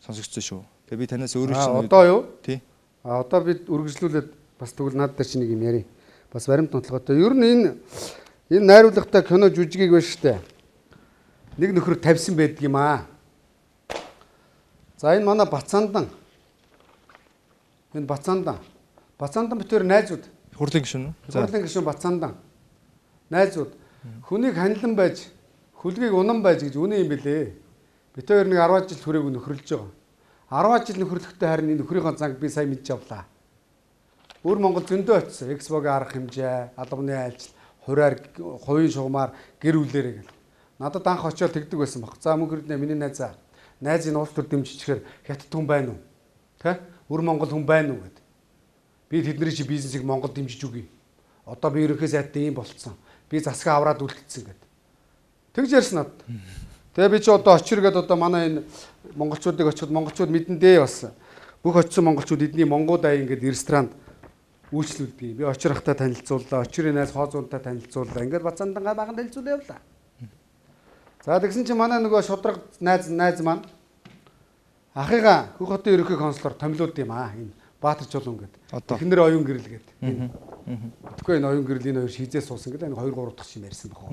сонсогдсон шүү. Тэгээ би танаас өөрөө чинь одоо юу? Тий. А одоо бид үргэлжлүүлээд бас тэгвэл над дээр чи нэг юм ярив. Бас баримт нотлоготой. Ер нь энэ энэ найруулгатай кино жүжигийг байна штэ. Нэг нөхөр тавьсан байдаг юм аа. За энэ манай Бацаандан. Энэ Бацаандан Бацаандан битээр найзууд. Хурлын гишүүн үү? Хурлын гишүүн Бацаандан. Найзууд. Хүнийг ханилан байж, хүлгийг унан байж гэж үнэ юм бэлээ. Битээр нэг 10 жил хүрээг нөхрөлж байгаа. 10 жил нөхрөлөхдөө харин энэ нөхрийнхөө занг би сайн мэдж авлаа. Өөр Монгол зөндөө очсон. Экспогийн арга хэмжээ, албаны айлчил, хураар, хувийн шугамар гэр бүлэрээ гэл. Надад анх очиод тэгдэг байсан баг. За мөнхөрдөө миний найзаа. Найзын уус төр дэмжчихээр хятад хүн байна уу? Тэ? Өр Монгол хүн байна уу гэд. Би тэдний чи бизнесийг Монгол дэмжиж өгье. Одоо би ерөнхий сайдтай ийм болцсон. Би засгаа аваад үлдсэн гэд. Тэгж ярьсан надад. Тэгээ би чи одоо очир гэд одоо манай энэ монголчуудыг очиход монголчууд мэдэн дээ бас. Бүх очисон монголчууд эдний Монгол ая ингээд ресторанд үйлчлүүлдэг. Би очир хахта танилцууллаа. Очирын найз хооцуунтай танилцууллаа. Ингээд бацаандангаа баган танилцуулаа явлаа. За тэгсэн чинь манай нөгөө шудраг найз найз маань ахыгаа Хөх хотын ерөнхий консулор томилууд юм аа. Энэ Баатар чулуун гэдэг. Эхнэр оюун гэрэл гэдэг. Тэгэхгүй энэ оюун гэрэл энэ хоёр шизээс суусан гэдэг энэ 2 3 дахь юм ярьсан баг.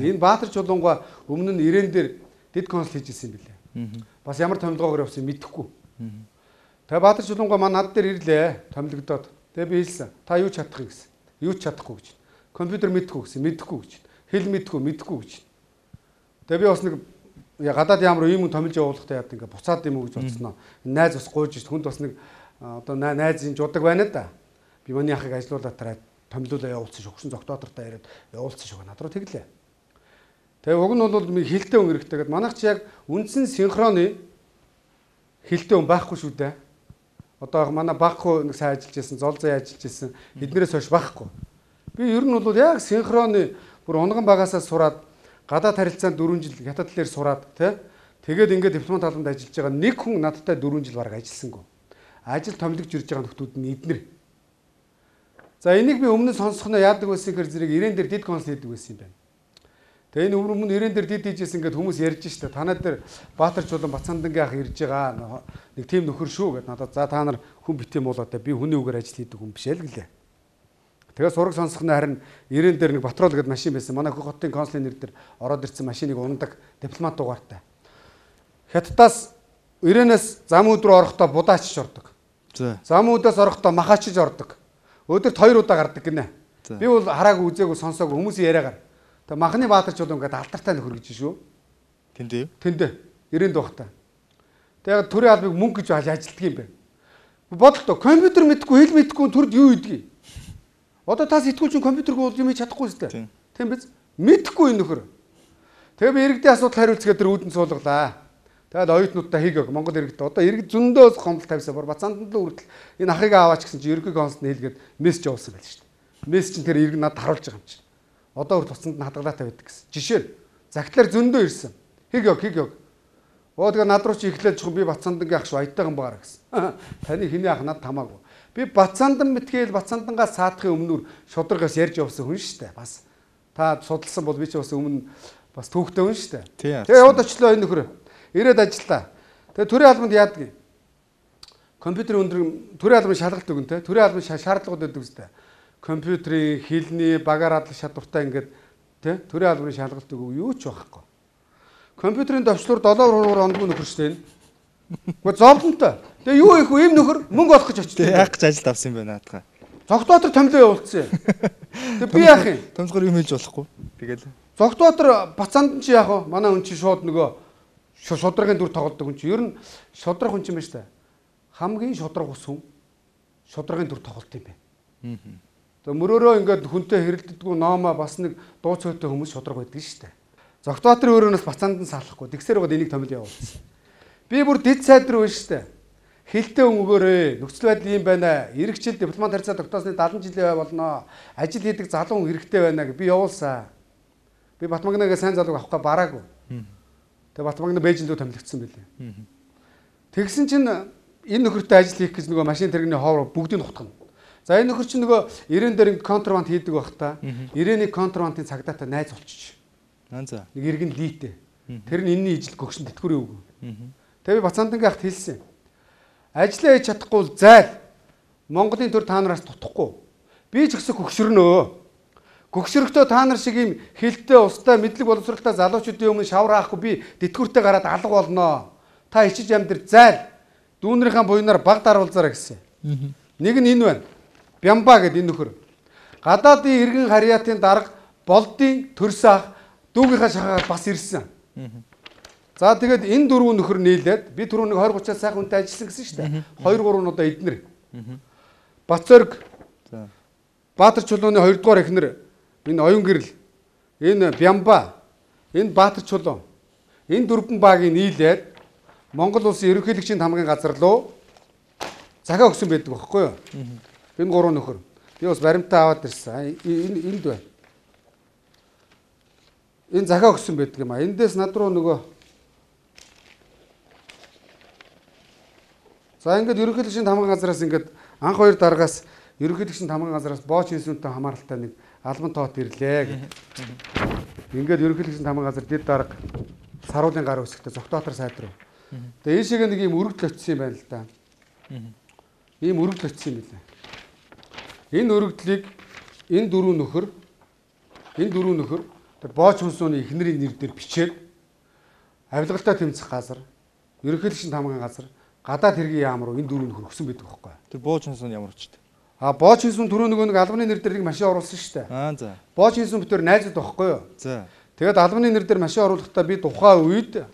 Энэ Баатар чулуунгаа өмнө нь ирээн дээр дид консул хийжсэн юм билээ. Бас ямар томилгоогоор явсан мэдэхгүй. Тэгээ Баатар чулуунгаа маа над дээр ирлээ. Томилогдоод. Тэгээ би хэлсэн. Та юу чадах юм гэсэн. Юу ч чадахгүй гэж. Компьютер мэдхгүй гэсэн. Мэдхгүй гэж. Хэл мэдхгүй, мэдхгүй гэж. Тэгээ би бас нэг гадаад ямар ийм хүн томилж явуулахтай яад ингээ буцаад юм уу гэж бодсноо. Найз бас гуйж хүнд бас нэг одоо найзын жудаг байна да. Би миний ахыг ажилуулаад тараад томилуулаа явуулсан шүү. Хөшин зогтоотортой яриад явуулсан шүү. Над руу тэглээ. Тэгээ уг нь бол ми хилтэй өнгө хэрэгтэй гэдэг. Манайх чи яг үндсэн синхроны хилтэй өнгө байхгүй шүү дээ. Одоо манай багхгүй нэг сайн ажиллаж байсан, зол зай ажиллаж байсан. Эднэрээс хойш байхгүй. Би ер нь бол яг синхроны бүр унган багасаа сураад гадаад харилцаанд 4 жил хятад талаар сураад тий Тэгээд ингээд диплом талбанд ажиллаж байгаа нэг хүн надтай 4 жил бараг ажилласангүй ажил томилогч ирж байгаа нөхдүүд нь эднэр. За энийг би өмнө сонсохноо яадаг байсан гэхээр зэрэг ирээн дээр дид консул хийдэг байсан юм байна. Тэгээ энэ өмнө нэрэн дээр дид дижээс ингээд хүмүүс ярьж штэ. Та нар дээр Баатар чулуун Бацаандангийн ах ирж байгаа. Нэг тийм нөхөр шүү гэд надад за та нар хүн бит юм болоо та би хүний үгээр ажил хийдэг хүн биш л гэлээ. Тэгээ сураг сонсохны харин нэрэн дээр нэг Батрол гэдэг машин байсан. Манай хотын консулын нэр дээр ороод ирсэн машиныг ундаг дипломат дугаартай. Хятадаас Ирэнээс зам өдрөө орохдоо будаачж ордог. За. Зам өдөөс орохдоо махаачж ордог. Өдөрт хоёр удаа гардаг гинэ. Би бол хараагүй үзээгүй сонсоогүй хүмүүсийн яриагаар. Тэгээ махны баатар ч бол ингээд алдартай нөхөр гэж шүү. Тэндээ юу? Тэндээ 90 дуухтай. Тэгээ төрийн албыг мөнгө гэж ажилтдаг юм байна. Бодлоо компьютер мэдгүй хэл мэдгүй төрд юу идэгий. Одоо та сэтгүүлч компьютергүй бол юм чадахгүй сте. Тийм биз? Мэдхгүй энэ нөхөр. Тэгээ би иргэдийн асуудал хариуцгаа тэр үүдэн суулгалаа. Тэгээд оюутнуудаа хийгээг Монгол иргэд одоо иргэд зөндөө гомдол тавьсаа бор бацаанд л үрдэл энэ ахыг аваач гэсэн чи ерөнхий консулт нь хэлгээд мессеж явуулсан байл шүү дээ. Мессеж чинь тэр иргэн надад харуулж байгаа юм чинь. Одоо бүр туцанд нь хадгалаатай байдаг гэсэн. Жишээ нь загтлаар зөндөө ирсэн. Хийгээг хийгээг. Оо тэгээ над руу чи ихлээд чухал би бацаандангийн ах шүү аятайхан баараа гэсэн. Таны хэний ах надад хамаагүй. Би бацаандан мэтгээл бацаандангаас саадахын өмнөр шударгаас ярьж явсан хүн шүү дээ. Бас та судалсан бол би ч бас өмнө бас түүхтэй хүн шүү дээ. Тэгээ яваад очлоо энэ нөхөр Ирээд ажиллаа. Тэгээ төрийн албанд яадаг? Компьютерийн өндөр төрийн албаны шалгалт өгөн те. Төрийн албаны шаардлагууд өгдөг үстэй. Компьютерийн хилний багаар адлах чадвартай ингээд те төрийн албаны шалгалт өгөө юу ч байхгүй. Компьютерийн төвчлөр 7 хуруур ондгүй нөхөр штэ. Гэхдээ зовлонтой. Тэгээ юу их вэ? Им нөхөр мөнгө олох гэж очив. Яг гэж ажилд авсан юм байна наадхаа. Зогтоотор томлоо явуулсан. Тэгээ би яах юм? Томсгор юм хэлж болохгүй. Тэгэл. Зогтоотор бацаанд чи яах вэ? Манай хүн чи шууд нөгөө шудрагын дүр тоглодог хүн чинь ер нь шудраг хүн байна шүү дээ. Хамгийн шудраг ус хүн шудрагын дүр тоглолт юм байна. Тэгээ мөрөөрөө ингээд хүнтэй хэрэлддэггүй ноомоо бас нэг дуу цойтой хүмүүс шудраг байдаг шүү дээ. Зогтоотэр өөрөөс бацаанд нь салахгүй. Тэгсээр гоо энийг томил явуулсан. Би бүр дид сайд руу шүү дээ. Хилтэй өнгөөрөө нөхцөл байдал юм байна. Иргэжил дипломат харьцаа тогтоосны 70 жилийн болно. Ажил хийдэг залуу хүн хэрэгтэй байна гэж би явуулсан. Би Батмагнагаа сайн залууг авахгүй бараагүй. Тэгээ Батбагна Бээжинд рүү томилогдсон байлээ. Тэгсэн чинь энэ нөхөртэй ажил хийх гэж нөгөө машин тэрэгний хоовор бүгдийг нутгана. За энэ нөхөр чинь нөгөө 90 дээр контрабанд хийдэг байх та. 90-ны контрабандын цагдаатай найз болчих. Аа за. Нэг иргэн лийтэй. Тэр нь энэний ижил гөгшин тэтгэврийн үг. Тэгээ би Бацаандангийн ахт хэлсэн. Ажлаа хийж чадахгүй бол зайл. Монголын төр та нараас тутахгүй. Би ч гэсэн хөгшөрнөө. Гөгсөрөгтөө та нар шиг юм хилтэй устай мэдлэг боловсралтай залуучуудын өмнө шавар аахгүй би тэтгэвртэй гараад алга болноо. Та ичиж амьдр зайл. Дүүнэрийнхээ буйнаар баг даруулзаараа гэсэн. Нэг нь энэ байна. Бямба гэдэг энэ нөхөр. Гадаадын иргэн харьяатын дарга болдын төрсөн ах дүүгийнхаа шахаад бас ирсэн. За тэгээд энэ дөрвөн нөхөр нийлээд би түрүү нэг 20 30-аас сайхан хүнтэй ажилласан гэсэн шүү дээ. 2 3 нь одоо эднэр. Бацорг. За. Баатар чулууны 2 дугаар эхнэр энэ оюун гэрэл, энэ Бямба, энэ Баатар чулуун, энэ дөрвөн багийн нийлээд Монгол улсын ерөнхийлөгчийн тамгын газар руу захиа өгсөн байдаг байхгүй юу? Энэ гурван нөхөр. Би бас баримтаа аваад ирсэн. Энэ энд байна. Энэ захиа өгсөн байдаг юм а. Эндээс над руу нөгөө За ингээд ерөнхийлөгчийн тамгын газраас ингээд анх хоёр дараагаас ерөнхийлөгчийн тамгын газраас бооч институттай хамааралтай нэг албан тоот ирлээ гэдэг. Ингээд ерөнхийлөгчийн тамган газар дэд дарга саруулын гар үсгтээ зогтоотор сайд руу. Тэгээ ийшээгээ нэг юм өргөдөл очсон юм байна л да. Ийм өргөдөл очсон юм билээ. Энэ өргөдлийг энэ дөрөв нөхөр энэ дөрөв нөхөр тэр бооч хүнсүүний эхнэрийн нэр дээр бичээд авилгалтай тэмцэх газар ерөнхийлөгчийн тамган газар гадаад хэргийн яам руу энэ дөрөв нөхөр өгсөн байдаг байхгүй. Тэр бооч хүнсүүн ямар учтэй? А бооч хийсэн түрүү нөгөө нэг албаны нэр дээр нэг машин оруулсан шүү дээ. Аа за. Бооч хийсэн битэр найзууд байхгүй юу? За. Тэгээд албаны нэр дээр машин оруулахдаа би тухайн үед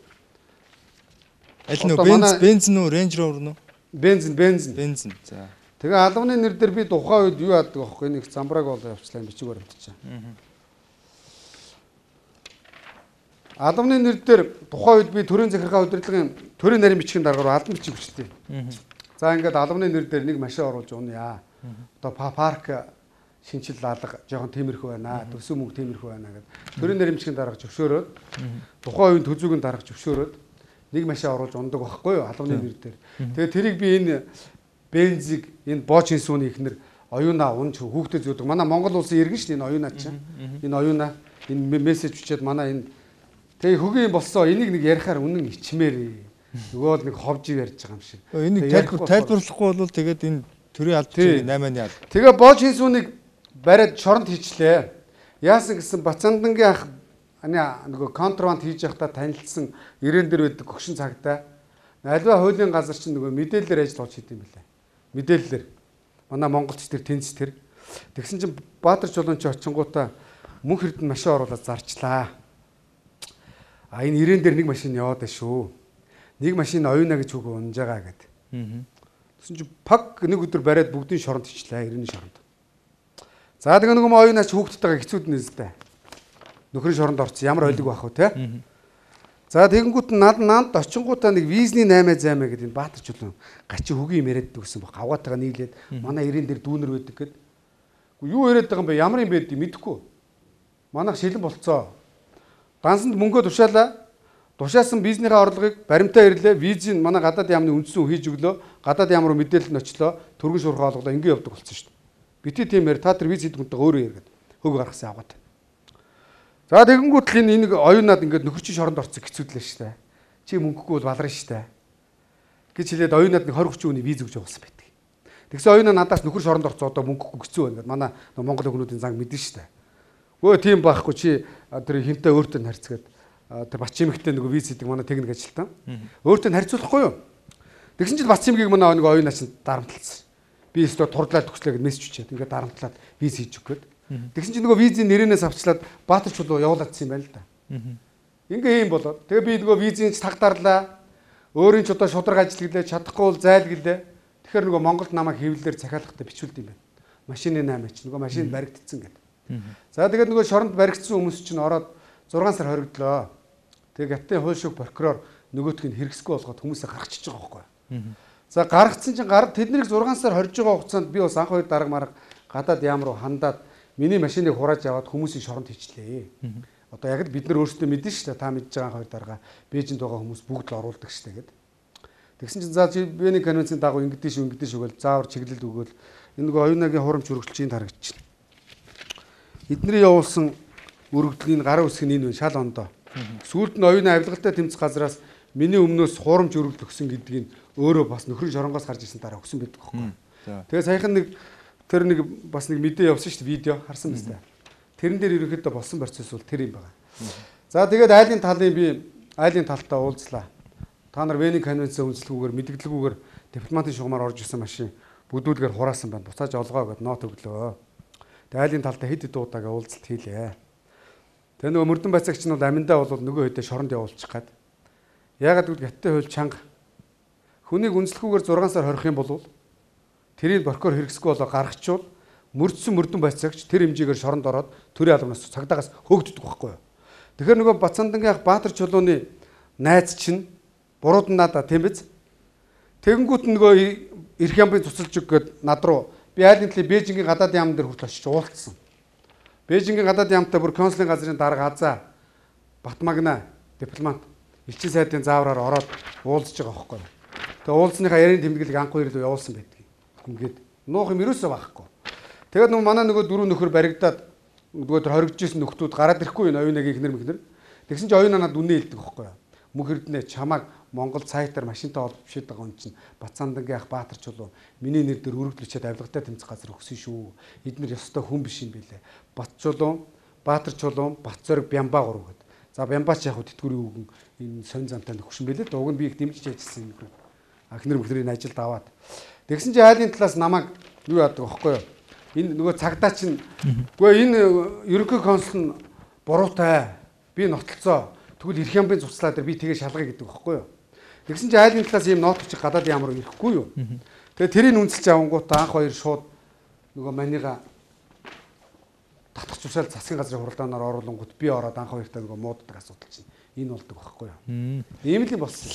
аль нөө бенз бензин үү рейнж ровер нү? Бензин бензин. Бензин. За. Тэгээ албаны нэр дээр би тухайн үед юу яадаг байхгүй нэг замбрааг бол явуулчлаа бичиг баримтчаа. Албаны нэр дээр тухайн үед би төрийн захиргаа удирдлагын төрийн нарийн бичгийн даргаар албан бичиг бичлээ. За ингээд албаны нэр дээр нэг машин оруулж унаа Одоо парк шинжил алга жоохон тиймэрхүү байна. Төсөө мөнгө тиймэрхүү байна гэдэг. Төрийн нэрмжгийн дарга зөвшөөрөөд тухайн үеийн төзүүгийн дарга зөвшөөрөөд нэг машин оруулж ундаг байхгүй юу? Халууны нэр дээр. Тэгээ тэрийг би энэ бензиг энэ боочийн сүүний ихнэр оюуна унж хүүхдэд зүүдэг. Манай Монгол улсын иргэн шүү дээ энэ оюуна чинь. Энэ оюуна энэ мессеж бичээд манай энэ тэгээ хөгийн болсон энийг нэг ярихаар үнэн ичмээр нөгөө л нэг ховж ярьж байгаа юм шиг. Энийг тайлбар тайлбарлахгүй бол тэгээд энэ төрийн албан тушаалын 8-ны алба. Тэгээ боож хийсүүнийг бариад шоронд хийчлээ. Яасан гэсэн Бацандангийн ах нөгөө контрабанд хийж явахдаа танилцсан ирээн дээр байдаг гөгшин цагтаа альва хуулийн газар чинь нөгөө мэдээлэлээр ажил болж хийдэм билээ. Мэдээлэлээр. Манай монголч тэр тэнц тэр. Тэгсэн чинь Баатар чулуун чи очингуудаа мөнх эрдэнэ машин оруулаад зарчлаа. А энэ ирээн дээр нэг машин яваад шүү нэг машин оюуна гэж үг унж байгаа гэд. Тэсэн чи паг нэг өдөр бариад бүгдийн шоронд ичлээ 90-ийн шоронд. За тэгээ нэг юм оюунаач хүүхдтэйгээ хэцүүд нэстэй. Нөхрийн шоронд орсон ямар ойлог байх вэ те? За тэгэнгүүт над нанд очингуудаа нэг визний 8 займаа гэдэг энэ баатар чулуун гачи хөгийн юм яриад дэгсэн баг. Авгаатайгаа нийлээд манай ирээн дээр дүүнер байдаг гэд. Юу яриад байгаа юм бэ? Ямар юм бэ гэдгийг мэдэхгүй. Манайх шилэн болцоо. Дансанд мөнгөө тушаалаа. Тушаасан бизнесийн орлогыг баримтаа ирлээ. Визийн манай гадаад яамны үндсэн хийж өглөө. Гадаад яам руу мэдээлэл нь очлоо. Төргөн шуурхай олголоо ингэ явдаг болсон шүү дээ. Бити тиймэр та тэр виз хийдгүнтэй өөрөө яргээд хөг гаргасан яваад. За тэгэнгүүт л энэ энийг оюунаад ингээд нөхөрчин шоронд орцсон хэцүүдлээ шүү дээ. Чи мөнгөгүй бол баларна шүү дээ. гэж хэлээд оюунаад нэг 20 30 хүний виз өгч явуулсан байдаг. Тэгсэн оюунаа надаас нөхөр шоронд орцоо одоо мөнгөгүй хэцүү байна гэдэг манай Монгол хүмүүдийн занг мэдэн шүү дээ. Өө тийм байхгүй чи тэр хинтээ өөртөө харьцгээд тэр Бачимэгтэй нөгөө виз хийдэг манай техник ажилтан. Өөртөө харьцуулахгүй юу? Тэгсэн чинь Бачимгийг манай нөгөө оюун ачин дарамтлсан. Би өөртөө турдлаад төгслөө гэд мессеж өчөөд ингээд дарамтлаад виз хийж өгөх гээд. Тэгсэн чинь нөгөө визийн нэрээс авчлаад Баатар чулуу явуулаадсан юм байна л да. Ингээ юм болоод тэгээ би нөгөө визийн тагдарлаа. Өөрийн ч одоо шудраг ажиллаглаа чадахгүй бол зайлглаа. Тэгэхээр нөгөө Монголд намайг хэвлэлээр захиалгахтай бичүүлд юм байна. Машины 8 ч нөгөө машинд баригдсан гэдэг. За тэгээд нөгөө шоронд баригдсан хүмүүс чинь ороод 6 сар хоригдлоо. Тэгээ гатын хууль шүүх прокурор нөгөөтг нь хэрэгсгүй болгоод хүмүүсээ гаргачихж байгаа байхгүй. За гаргацсан чинь гар тэднийг 6 сар хорж байгаа хугацаанд би бас анх хоёр дарга марга гадаад яам руу хандаад миний машиныг хурааж аваад хүмүүсийн шоронд хийчлээ. Одоо яг л бид нар өөрсдөө мэдэн шүү дээ. Та мэдж байгаа хоёр дарга Бээжинд байгаа хүмүүс бүгд л оруулдаг шүү дээ гэд. Тэгсэн чинь за Вены конвенцийн дагуу ингэдэж ингэдэж гэл заавар чиглэл өгөөл энэ нөгөө оюунагийн хурамч хөргөлчийн тарагч. Эдний явуулсан өргөдлийн гарын нь энэ вэ шал ондоо. Сүүлд нь оюуны авилгалтай тэмцэх газраас миний өмнөөс хуурамч өргөл өгсөн гэдгийг өөрөө бас нөхрийн шоронгоос гарч ирсэн дараа өгсөн байдаг байхгүй. Тэгээ саяхан нэг тэр нэг бас нэг мэдээ явсан шүү дээ видео харсан биз дээ. Тэрэн дээр ерөнхийдөө болсон процесс бол тэр юм байна. За тэгээд айлын талын би айлын талтаа уулзлаа. Та нар Вений конвенцийн үндэслэгүүгээр мэдгдлгүүгээр дипломатын шугамаар орж ирсэн машин бүдүүлгээр хураасан байна. Буцааж олгоо гэд нот өглөө. Тэгээд айлын талтаа хэд хэд удаагаа уулзалт хийлээ. Тэгээ нөгөө мөрдөн байцаагч нь бол аминдаа бол нөгөө хэдэ шоронд явуулчих гад. Ягаад гэвэл гаттай хууль чанга хүнийг үнслэхүүгээр 6 сар хорих юм бол тэрийг прокурор хэрэгсэхгүй болоо гаргачвал мөрдсөн мөрдөн байцаагч тэр хэмжээгээр шоронд ороод төрийн албанаас цагдаагаас хөөгддөг байхгүй юу. Тэгэхээр нөгөө Бацандангийн ах Баатар чулууны найз чинь буруудан надаа тийм биз? Тэгэнгүүт нөгөө эрх ямбын цуцалж өг гээд над руу би айлын төлөө Бээжингийн гадаад яам дээр хүртэл очиж уулзсан. Бээжингийн гадаад яамтай бүр консулын газрын дарга Азаа Батмагна дипломат элчин сайдын заавраар ороод уулзж байгаа байхгүй. Тэгээ уулзсныхаа ярийн тэмдэглэг анх хоёр л явуулсан байдаг. Ингээд нуух юм ерөөсөө байхгүй. Тэгээд нөгөө манай нөгөө дөрөв нөхөр баригдаад нөгөө төр хоригдчихсэн нөхдүүд гараад ирэхгүй энэ оюуныг ихнэр мэхнэр. Тэгсэн чинь оюун надад үнэ хэлдэг байхгүй. Мөнх эрдэнэ чамааг Монгол цаайтар машинтай олж бишээд байгаа хүн чинь Бацаандангийн ах Баатар чулуу миний нэр дээр өргөдлөчөөд авилгатай тэмцэх газар өгсөн шүү. Эднэр ёстой хүн биш юм билэ. Бат чулуун, Баатар чулуун, Бат зориг Бямба гурав гэд. За Бямбач яг тэтгэврийн үгэн энэ сонь замтай нөхшин билээ. Уг нь би их дэмжиж ажилласан юм. Ахнэр мөхрийн ажилд аваад. Тэгсэн чинь айлын талаас намайг юу яадаг вэ юу? Энэ нөгөө цагдаа чинь үгүй энэ ерөнхий консул нь буруутай. Би нотолцоо. Тэгвэл эрх ямбын цуцлаа дээр би тэгээ шалгая гэдэг байхгүй юу? Тэгсэн чинь айлын талаас ийм нот очих гадаад ямар ирэхгүй юу. Тэгээ тэрийг үнэлж авангуудаа анх хоёр шууд нөгөө манига татах тушаал засгийн газрын хуралдаанаар оруулангууд би ороод анх хоёртаа нөгөө мууддаг асуудал чинь энэ болдог байхгүй юу. Ийм л юм болсон.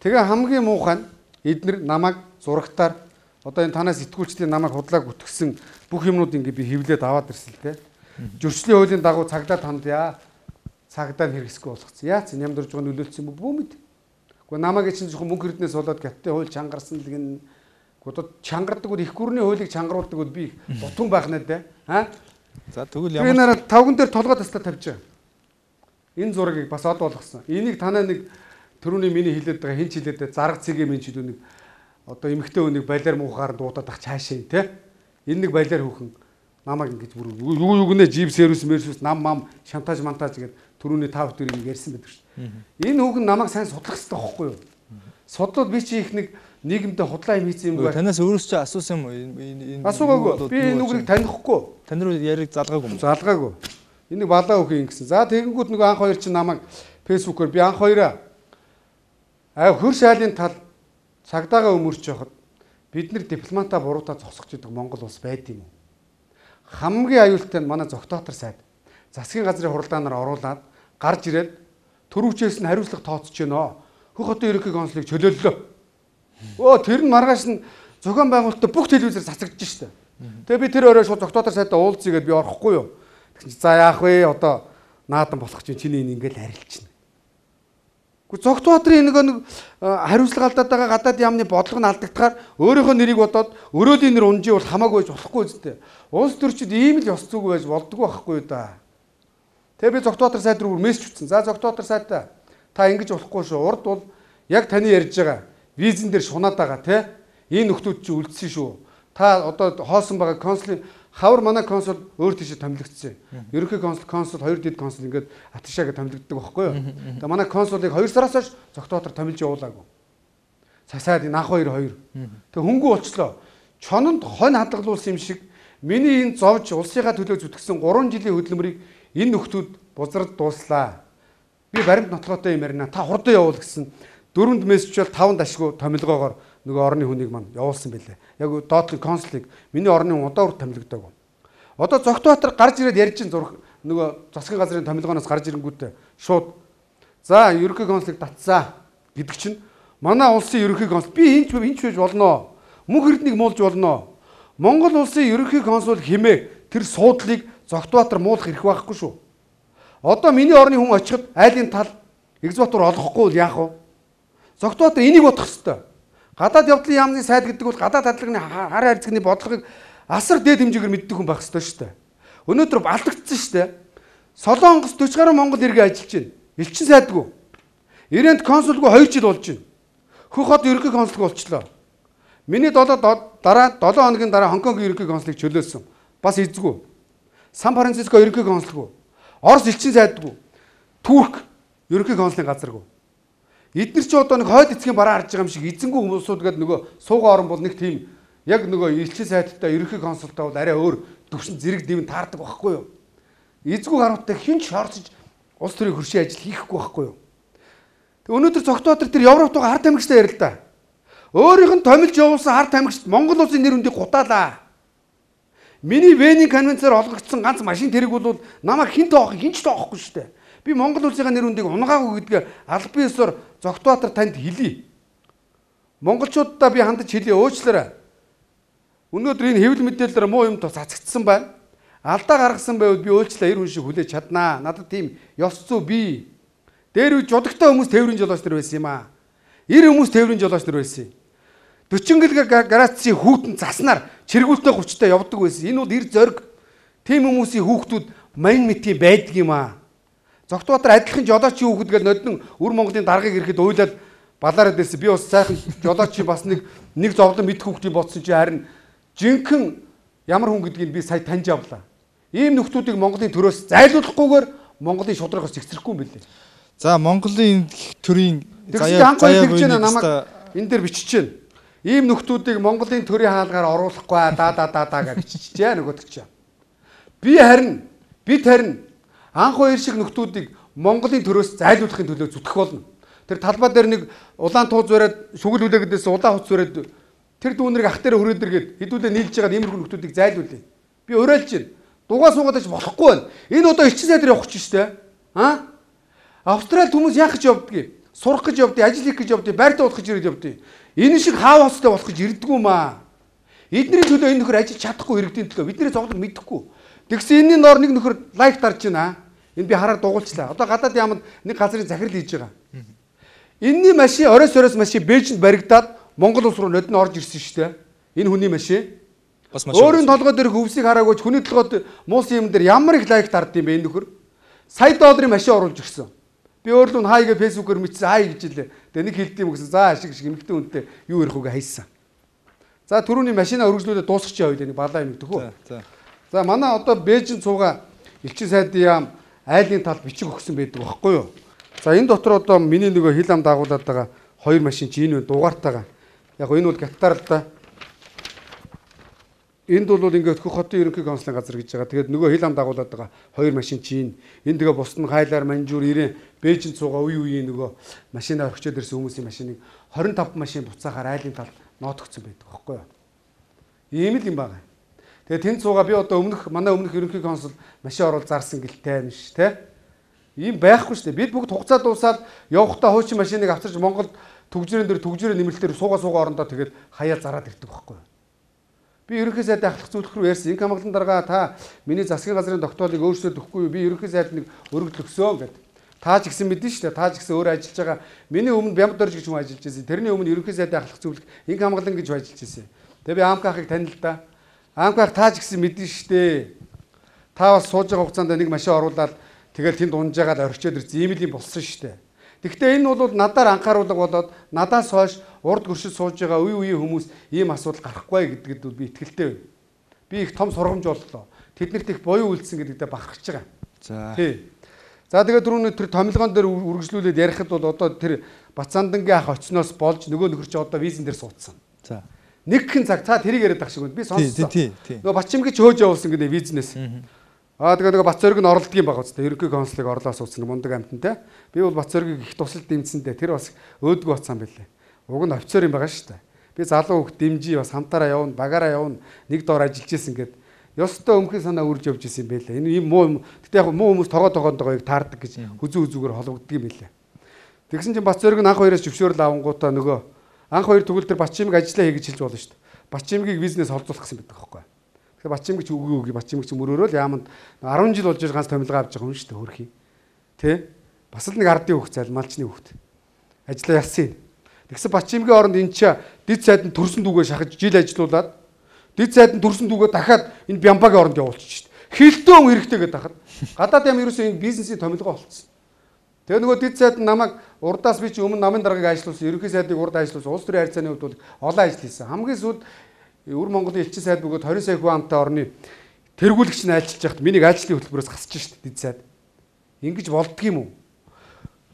Тэгээ хамгийн муухай нь эднэр намайг зурагтаар одоо энэ танаас итгүүлчдийн намайг худлааг үтгсэн бүх юмнууд ингээ би хевлээд аваад ирсэн л те. Зөрчлийн хуулийн дагуу цагдаа тандъя. Цагдаа нь хэрэгсэхгүй болгоцсон. Яац нямдурж байгаа нөлөөлсөн юм бүү мэд. Гэхдээ намайг чинь зөвхөн мөнгө хэрднээс болоод гаттын хууль чангарсан л гин одоо чангардаг бол их гүрний хуулийг чангаруулдаг бол би бутун байх надаа. Аа? За тэгвэл ямар нараа тавган дээр толгой тастаа тавьж байгаа. Энэ зургийг бас од болгосон. Энийг танаа нэг төрөний миний хилээд байгаа хин хилээд зарга цэгийн минь ч хэлүү нэг одоо эмхтэй өнийг балиар муухаар дуудаад ах цаашаа те. Энэ нэг балиар хөөхөн намайг ингэж бүр юу юу гэнэ жип сервис мерсус нам мам шантаж мантаж гэдэг төрөний тав төрийг ярьсан байдаг шүү дээ. Энэ хүүхэн намайг сайн судлах хэрэгтэй байхгүй юу? Судлаад би чи их нэг нийгэмдээ худлаа юм хийсэн юм байна. танаас өөрөөс ч асуусан юм уу? Асуугаагүй. Би энэ үгийг танихгүй. тань руу яриг залгаагүй юм. Залгаагүй. Энийг балаа өгөх юм гэсэн. За тэгэнгүүт нөгөө анх хоёр чинь намайг фэйсбүүкээр би анх хоёроо аа хөрш айлын тал цагдаагаа өмөрч явахад бид нар дипломатаа буруутаа зогсож идэг Монгол улс байд юм уу? Хамгийн аюултай нь манай зөгтөтөр сайд. Засгийн газрын хуралдаанаар оруулаад гарч ирээд төрөвчээс нь хариуцлага тооцож гинөө. Хөх хотын ерөнхий консулыг чөлөөллөө. Өө тэр нь маргааш нь зохион байгуулалтад бүх телевизээр цацагдж штэ. Тэгээ би тэр өрөө шууд зөгтөтөр сайдаа уулзъя гэд би орохгүй юу? Тэгсэн чи за яах вэ? Одоо наадан болох чинь чиний энэ ингээл арилчихна. Гэхдээ зогт баатрын нэг нэг хариуцлага алдаад байгаа гадаад яамны бодлого нь алдагдахаар өөрийнхөө нэрийг бодоод өрөөлийн нэр унжи бол хамаагүй байж болохгүй үстэй. Улс төрчид ийм л ёс зүг байж болдгоо байхгүй да. Тэгээ би зогт баатар сайд руу мессеж утсан. За зогт баатар сайдаа та ингэж болохгүй шүү. Урд бол яг таны ярьж байгаа визэн дээр шунаад байгаа те. Энэ нөхдүүд чи үлдсэн шүү. Та одоо хоосон байгаа консулын хавар манай консул өөр тийш томилогдсон. Ерөнхий консул консул хоёр дэд консул ингээд аташаага томилогддог байхгүй юу? Тэгээ манай консулыг 2 сараас хойш зогтоотор томилж явуулаагүй. Цасаад энэ ах хоёр хоёр. Тэг хөнгүү болчлоо. Чононд хонь хадгалуулсан юм шиг миний энэ зовж улсынхаа төлөө зүтгэсэн 3 жилийн хөдөлмөрийг энэ нөхдүүд бузрад дууслаа. Би баримт нотлоотой юм ярина. Та хурдан явуул гэсэн дөрөнд мессеж бол таван дашгүй томилгоогоор нөгөө орны хүнийг мань явуулсан байлээ. Яг доотлын консулыг миний орны удаа урд томилогдоогүй. Одоо Зогтбаатар гарч ирээд ярьж ин зурх нөгөө засгийн газрын томилгооноос гарч ирэнгүүтээ шууд за ерөнхий консулыг татсаа гэдэг чинь манай улсын ерөнхий консул би энэч энэч байж болно. Мөнх эрднийг муулж болно. Монгол улсын ерөнхий консул химээ тэр суудлыг Зогтбаатар муулах эрх байхгүй шүү. Одоо миний орны хүн очиход айлын тал Экзбатур олохгүй бол яах вэ? Зогтбаатар энийг бодох ёстой. Гадаад явдлын яамны сайд гэдэг бол гадаад хадлагны хар хайрцагны бодлогыг асар дээд хэмжээгээр мэддэг хүн байх ёстой шүү дээ. Өнөөдөр алдагдсан шүү дээ. Солонгос 40 гаруй Монгол иргэн ажиллаж байна. Элчин сайдгүй. Ирээнд консулгүй 2 жил болж байна. Хөх хот ерөнхий консулгүй болчлоо. Миний долоо дараа 7 хоногийн дараа Хонконгийн ерөнхий консулыг чөлөөлсөн. Бас эзгүй. Сан Франциско ерөнхий консулгүй. Орос элчин сайдгүй. Турк ерөнхий консулын газаргүй. Эдгээр чи одоо нэг хойд эцгийн бараа харж байгаа юм шиг эзэнгүй хүмүүсүүд гээд нөгөө суугаа орон бол нэг тийм яг нөгөө элчин сайттай ерөнхий консултай бол арай өөр төвшин зэрэг дэвэн таардаг байхгүй юу? Эзгүй гаруудтай хинч шорцож улс төрийн хөршийн ажил хийхгүй байхгүй юу? Тэг өнөөдөр Цогтбаатар тэр Европтойгоо ард тамигчтай ярил л да. Өөрийнх нь томилж явуулсан ард тамигчд Монгол улсын нэр үндийг гутаалаа. Миний Венийн конвенцээр олгогдсон ганц машин тэрэг бол намайг хинт тоох хинч тоохгүй шүү дээ. Би Монгол улсынхаа нэр үндийг унгаагүй гэдгээ аль биесээр Зогтбаатар танд хэлье. Монголчуудаа би хандаж хэлье өөчлөөрэй. Өнөөдөр энэ хэвлэл мэдээлэлээр муу юм цацагдсан байна. Алдаа гаргасан байвал би өөрчлөө эр хүн шиг хүлээж чаднаа. Надад тийм ёс зүй бий. Дээр үе жудагтай хүмүүс тээврийн жолооч нар байсан юм аа. 90 хүмүүс тээврийн жолооч нар байсан. 40 гэлгээ градусын хүүтэн заснаар чиргүүлтэй хувцтай явдаг байсан. Энэ бол эр зориг. Тим хүмүүсийн хүүхдүүд мань мэтийн байдаг юм аа. Зогтбаатар адилхан жолоочийн хүүхэд гэл нодон өр Монголын даргаыг ирэхэд уйлаад балаараад ирсэн. Би бас сайхан жолоочийн бас нэг нэг зовлон мэд хүүхдийн бодсон чи харин жинхэнэ ямар хүн гэдгийг би сая таньж авлаа. Ийм нөхдүүдийг Монголын төрөөс зайлуулахгүйгээр Монголын шудрагаас зэгцрэхгүй юм билээ. За Монголын төрийн хэлж байна намайг энэ дээр бичиж байна. Ийм нөхдүүдийг Монголын төрийн хаалгаар оруулахгүй да да да да гэж бичиж яа нөгөөдөг чи. Би харин бид харин анх хоёр шиг нөхдүүдийг Монголын төрөөс зайлуулахын төлөө зүтгэх болно. Тэр талбай дээр нэг улаан тууз бариад шүгэл үлээгэдээс улаан хуц бариад тэр дүүнэрийг ах дээр хүрээдэргээд хэдүүлээ нийлж байгаа иймэрхүү нөхдүүдийг зайлуулъя. Би уриалж байна. Дугаа суугаад аж болохгүй байна. Энэ одоо элчин сайд дээр явах чинь штэ. Аа? Австралид хүмүүс яах гэж явдгийг? Сурах гэж явдгийг, ажил хийх гэж явдгийг, байр тавих гэж ирээд явдгийг. Энэ шиг хаав хостой болох гэж ирдэггүй маа. Эдний төлөө энэ нөхөр ажиллаж чадахгүй иргэдийн төлөө бидний зовлон мэдэхгүй. Тэгсэн энэний нор нэг нөхөр лайк дарж байна. Энэ би хараад дугуулчлаа. Одоо гадаад яамд нэг газрын захирал хийж байгаа. Энэний машин оройс оройс машин Бээжинд баригдаад Монгол улс руу нодны орж ирсэн шүү дээ. Энэ хүний машин. Бас маш Өөрийн толгой дээр хөвсийг хараагүй ч хүний толгойд муусан юм дээр ямар их лайк дардсан юм бэ энэ нөхөр? Сая долларын машин оруулж ирсэн. Би өөрлөө хаяга фэйсбүүкээр мэдсэн хай гэж хэлээ. Тэгээ нэг хэлдэм гэсэн. За ашиг шиг эмхтэн үнтэй юу ярих үгээ хайсан. За түрүүний машина өргөжлүүлээ дуусгачих яваа нэг балаа юм төхөө. За. За манай одоо Бээжин цууга элчин сайдын яам айлын талд бичиг өгсөн байдаг байхгүй юу? За энэ дотор одоо миний нөгөө хил ам дагуулад байгаа хоёр машин чи энэ дугаартайгаа. Яг энэ бол гектар л да. Энд бол ингээд хөх хотын ерөнхий консулын газар гэж байгаа. Тэгээд нөгөө хил ам дагуулад байгаа хоёр машин чи энэ. Энд тэгээ бусд нь хайлаар манжуур ирээн Бээжин цууга үе үеийн нөгөө машинаар өгчөөд ирсэн хүмүүсийн машиныг 25 машин буцаахаар айлын талд нот өгсөн байдаг байхгүй юу? Ийм л юм байна. Тэгээ тэн цууга би одоо өмнөх манай өмнөх ерөнхий консул машин оруулж зарсан гэлтэй юм ш тэ. Ийм байхгүй шүү дээ. Бид бүгд хугацаа дуусаад явхдаа хуучин машиныг авчирч Монголд түгжрэн дээр түгжрэн нэмэлтээр сууга сууга орондоо тэгээд хаяа зараад ирдэг байхгүй юу? Би ерөнхий сайдын ахлах зөвлөх рүү ярьсан. Инх хамгаалалтын дарга та миний засгийн газрын тогтоолыг өөрчлөөд өгөхгүй юу? Би ерөнхий сайд нэг өргөдөл өгсөн гэдэг. Та ч гэсэн мэдэн шүү дээ. Та ч гэсэн өөр ажиллаж байгаа. Миний өмнө Бямбдорж гэж хүн ажиллаж байсан. Тэрний өмнө ерөнхий сайдын ахлах зөвлөх инх хамгаалан гэж ажиллаж байсан. Тэгээ би АМК-ыг танил л да. Анхаар таа ч гэсэн мэдэн штэ. Та бас сууж байгаа хугацаанд нэг машин оруулаад тэгэл тэнд унжаагаад орчиод ирсэн ийм л юм болсон штэ. Гэхдээ энэ бол надаар анхааруулга болоод надаас хойш урд гөршил сууж байгаа үе үеийн хүмүүс ийм асуудал гарахгүй гэдэгт би итгэлтэй байна. Би их том сургамж боллоо. Тэднэрт их буюу үлдсэн гэдэгтээ бахархаж байгаа. За. Тий. За тэгээд түрүүний тэр томилгоон дээр үргэлжлүүлээд ярихад бол одоо тэр Бацаандангийн ах очноос болж нөгөө нөхөр чи одоо визэн дээр суудсан. За. Нэг хэн цаг цаа тэрийг яриад ах шиг байна. Би сонссон. тий, тий. Нөгөө Бачимгийн ч хөөж явуулсан гэдэг бизнес. Аа тэгээ нөгөө Бацорг нь оролдгийн баг үстэй. Ерөнхий консулыг орлоо суудсан мундаг амтантай. Би бол Бацоргийг их тусал дэмцэндээ тэр бас өөдгөө бацсан байлээ. Уг нь офицер юм байгаа шүү дээ. Би залуу хөх дэмжи бас хамтаараа явна, багаараа явна. Нэг доор ажиллаж исэн гэд ёстой өмхөн санаа үрж явж исэн юм байлээ. Энэ юм муу юм. Гэтэ яг муу хүмүүс тогоо тогоонтойгоо таардаг гэж хүзүү хүзүүгээр холбогддог юм байлээ. Тэгсэн чинь Бацорг нь анх хоёроос зөвшөөрөл авангуудаа нөгөө Анх хоёр тэгвэл тэр Бачимыг ажиллаа хий гэж хэлж болно шүү дээ. Бачимгийг бизнес холбоолох гэсэн байдаг байхгүй. Тэгэхээр Бачимыг ч үгүй үгүй Бачимыг ч мөрөөрөө л яаманд 10 жил болж ганц томилгоо авч байгаа юм шүү дээ хөрхий. Тэ? Бас л нэг ардын хөх залмалчны хөхт. Ажиллаа ялсан. Тэгсэн Бачимгийн оронд эн чинь дид сайдын төрсөн дүүгээ шахаж жил ажилуулад дид сайдын төрсөн дүүгээ дахиад энэ Бямбагийн оронд явуулчих дээ. Хилтөө хүн хэрэгтэй гэдэг хахад гадаад ям ерөөсөө энэ бизнесийн томилгоо болцсон. Тэгээ нөгөө дид сайд намайг урдаас би чи өмнө намын даргаыг ажиллуулсан, ерөнхий сайдыг урд ажиллуулсан, улс төрийн харьцааны хувьд бол олон ажил хийсэн. Хамгийн сүүлд Өвөр Монголын элчин сайд бөгөөд 20 сая хүн амтай орны тэргүүлэгч нь ажиллаж байхад миний ажлын хөтөлбөрөөс хасчих шүү дээ дид сайд. Ингиж болдг юм уу?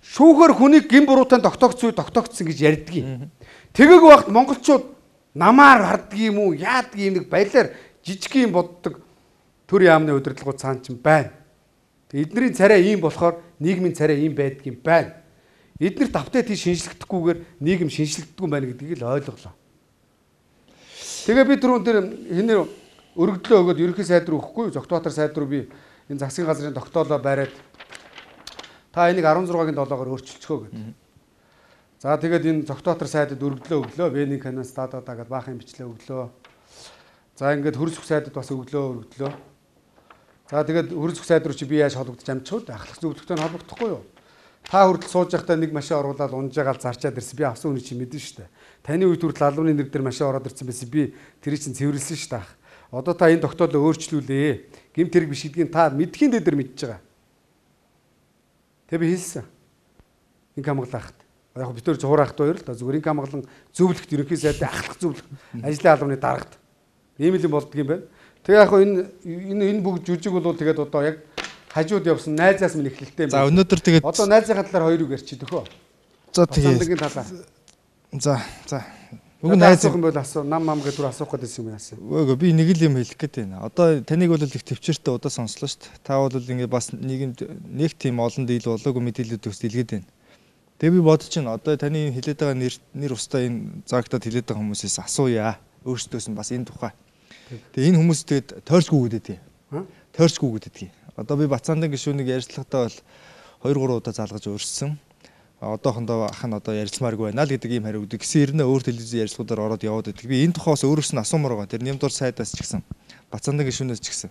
Шүүхээр хүнийг гин буруутай тогтоогцгүй тогтоогцсон гэж ярьдаг юм. Тэгээг багт монголчууд намаар харддаг юм уу? Яадаг юм нэг баялаар жижиг юм боддог төр яамны удирдлагууд цаан ч байна. Эднэрийн царай ийм болохоор нийгмийн царай ийм байдаг юм байна. Эднэр давтаа тий шинжлэхдэггүйгээр нийгэм шинжлэгддэггүй байна гэдгийг л ойлголоо. Тэгээ би түрүүн тэр хинээр өргөдлөө өгөөд ерөнхий сайд руу өгөхгүй Зогтбаатар сайд руу би энэ засгийн газрын тогтоолоо бариад та энийг 16-гийн 7-оор өөрчилчихөө гэдэг. За тэгээд энэ Зогтбаатар сайдад өргөдлөө өглөө, Вений канаас дадаа гэдэг баахан бичлээ өглөө. За ингээд хөрсөх сайдад бас өглөө өргөдлөө. За тэгээд хөрс сайд руу чи би яаж холбогдож амжих вэ? Ахлах зөвлөгтэй холбогдохгүй юу? Та хүртэл сууж байхдаа нэг машин оруулаад унжаагаал зарчаад ирсэн. Би авсан үний чи мэдэн штэ. Таны үед хүртэл албаны нэр дээр машин ороод ирсэн байсан. Би тэрийг чинь цэвэрлсэн штэ. Одоо та энэ тогтоолоо өөрчлүүлээ. Гим тэрэг биш гэдгийг та мэдхийн дээр мэдж байгаа. Тэг би хэлсэн. Инг хамгаалахт. Яг бид төр зуурахт хоёр л да зүгээр инг хамгаалан зөвлөхт ерөнхий сайдын ахлах зөвлөх ажлын албаны дарагт. Ийм л юм болдго юм байна. Тэгээ яг энэ энэ энэ бүгд жүжиг бол тэгээд одоо яг хажууд явсан найзаас минь эхлэлтэй юм. За өнөөдөр тэгээд одоо найзынхаа талаар хоёрыг ярьчих дөхөө. За тэгээд. За за. Уг найз юм бол асуу нам мам гэдэг асуух гэдэг юм яасан. Үгүй би нэг л юм хэлэх гээд байна. Одоо таныг бол их төвчөртэй удаа сонслоо шүү дээ. Та бол ингээд бас нийгэмд нэг тийм олон дийл болоогүй мэдээлүүд төгс дэлгээд байна. Тэгээ би бодож байна. Одоо таны хэлээд байгаа нэр нэр устаа энэ загтад хэлээд байгаа хүмүүсээс асууя. Өөрсдөөс нь бас энэ тухай Тэгээ энэ хүмүүс тэгээд тойрцгүй гэдэг юм. Тойрцгүй гэдэг юм. Одоо би Бацаандан гишүүнийг ярилцлагатаа бол 2 3 удаа залгаж өөрссөн. Одоохондоо ах нь одоо ярилцмааргүй байна л гэдэг ийм хариу өгдөг. Гэсэн ирнэ өөр телевизийн ярилцлагуудаар ороод яваад байдаг. Би энэ тухай бас өөрөөс нь асуумаар байгаа. Тэр нэмдор сайдаас ч гэсэн Бацаандан гишүүнээс ч гэсэн.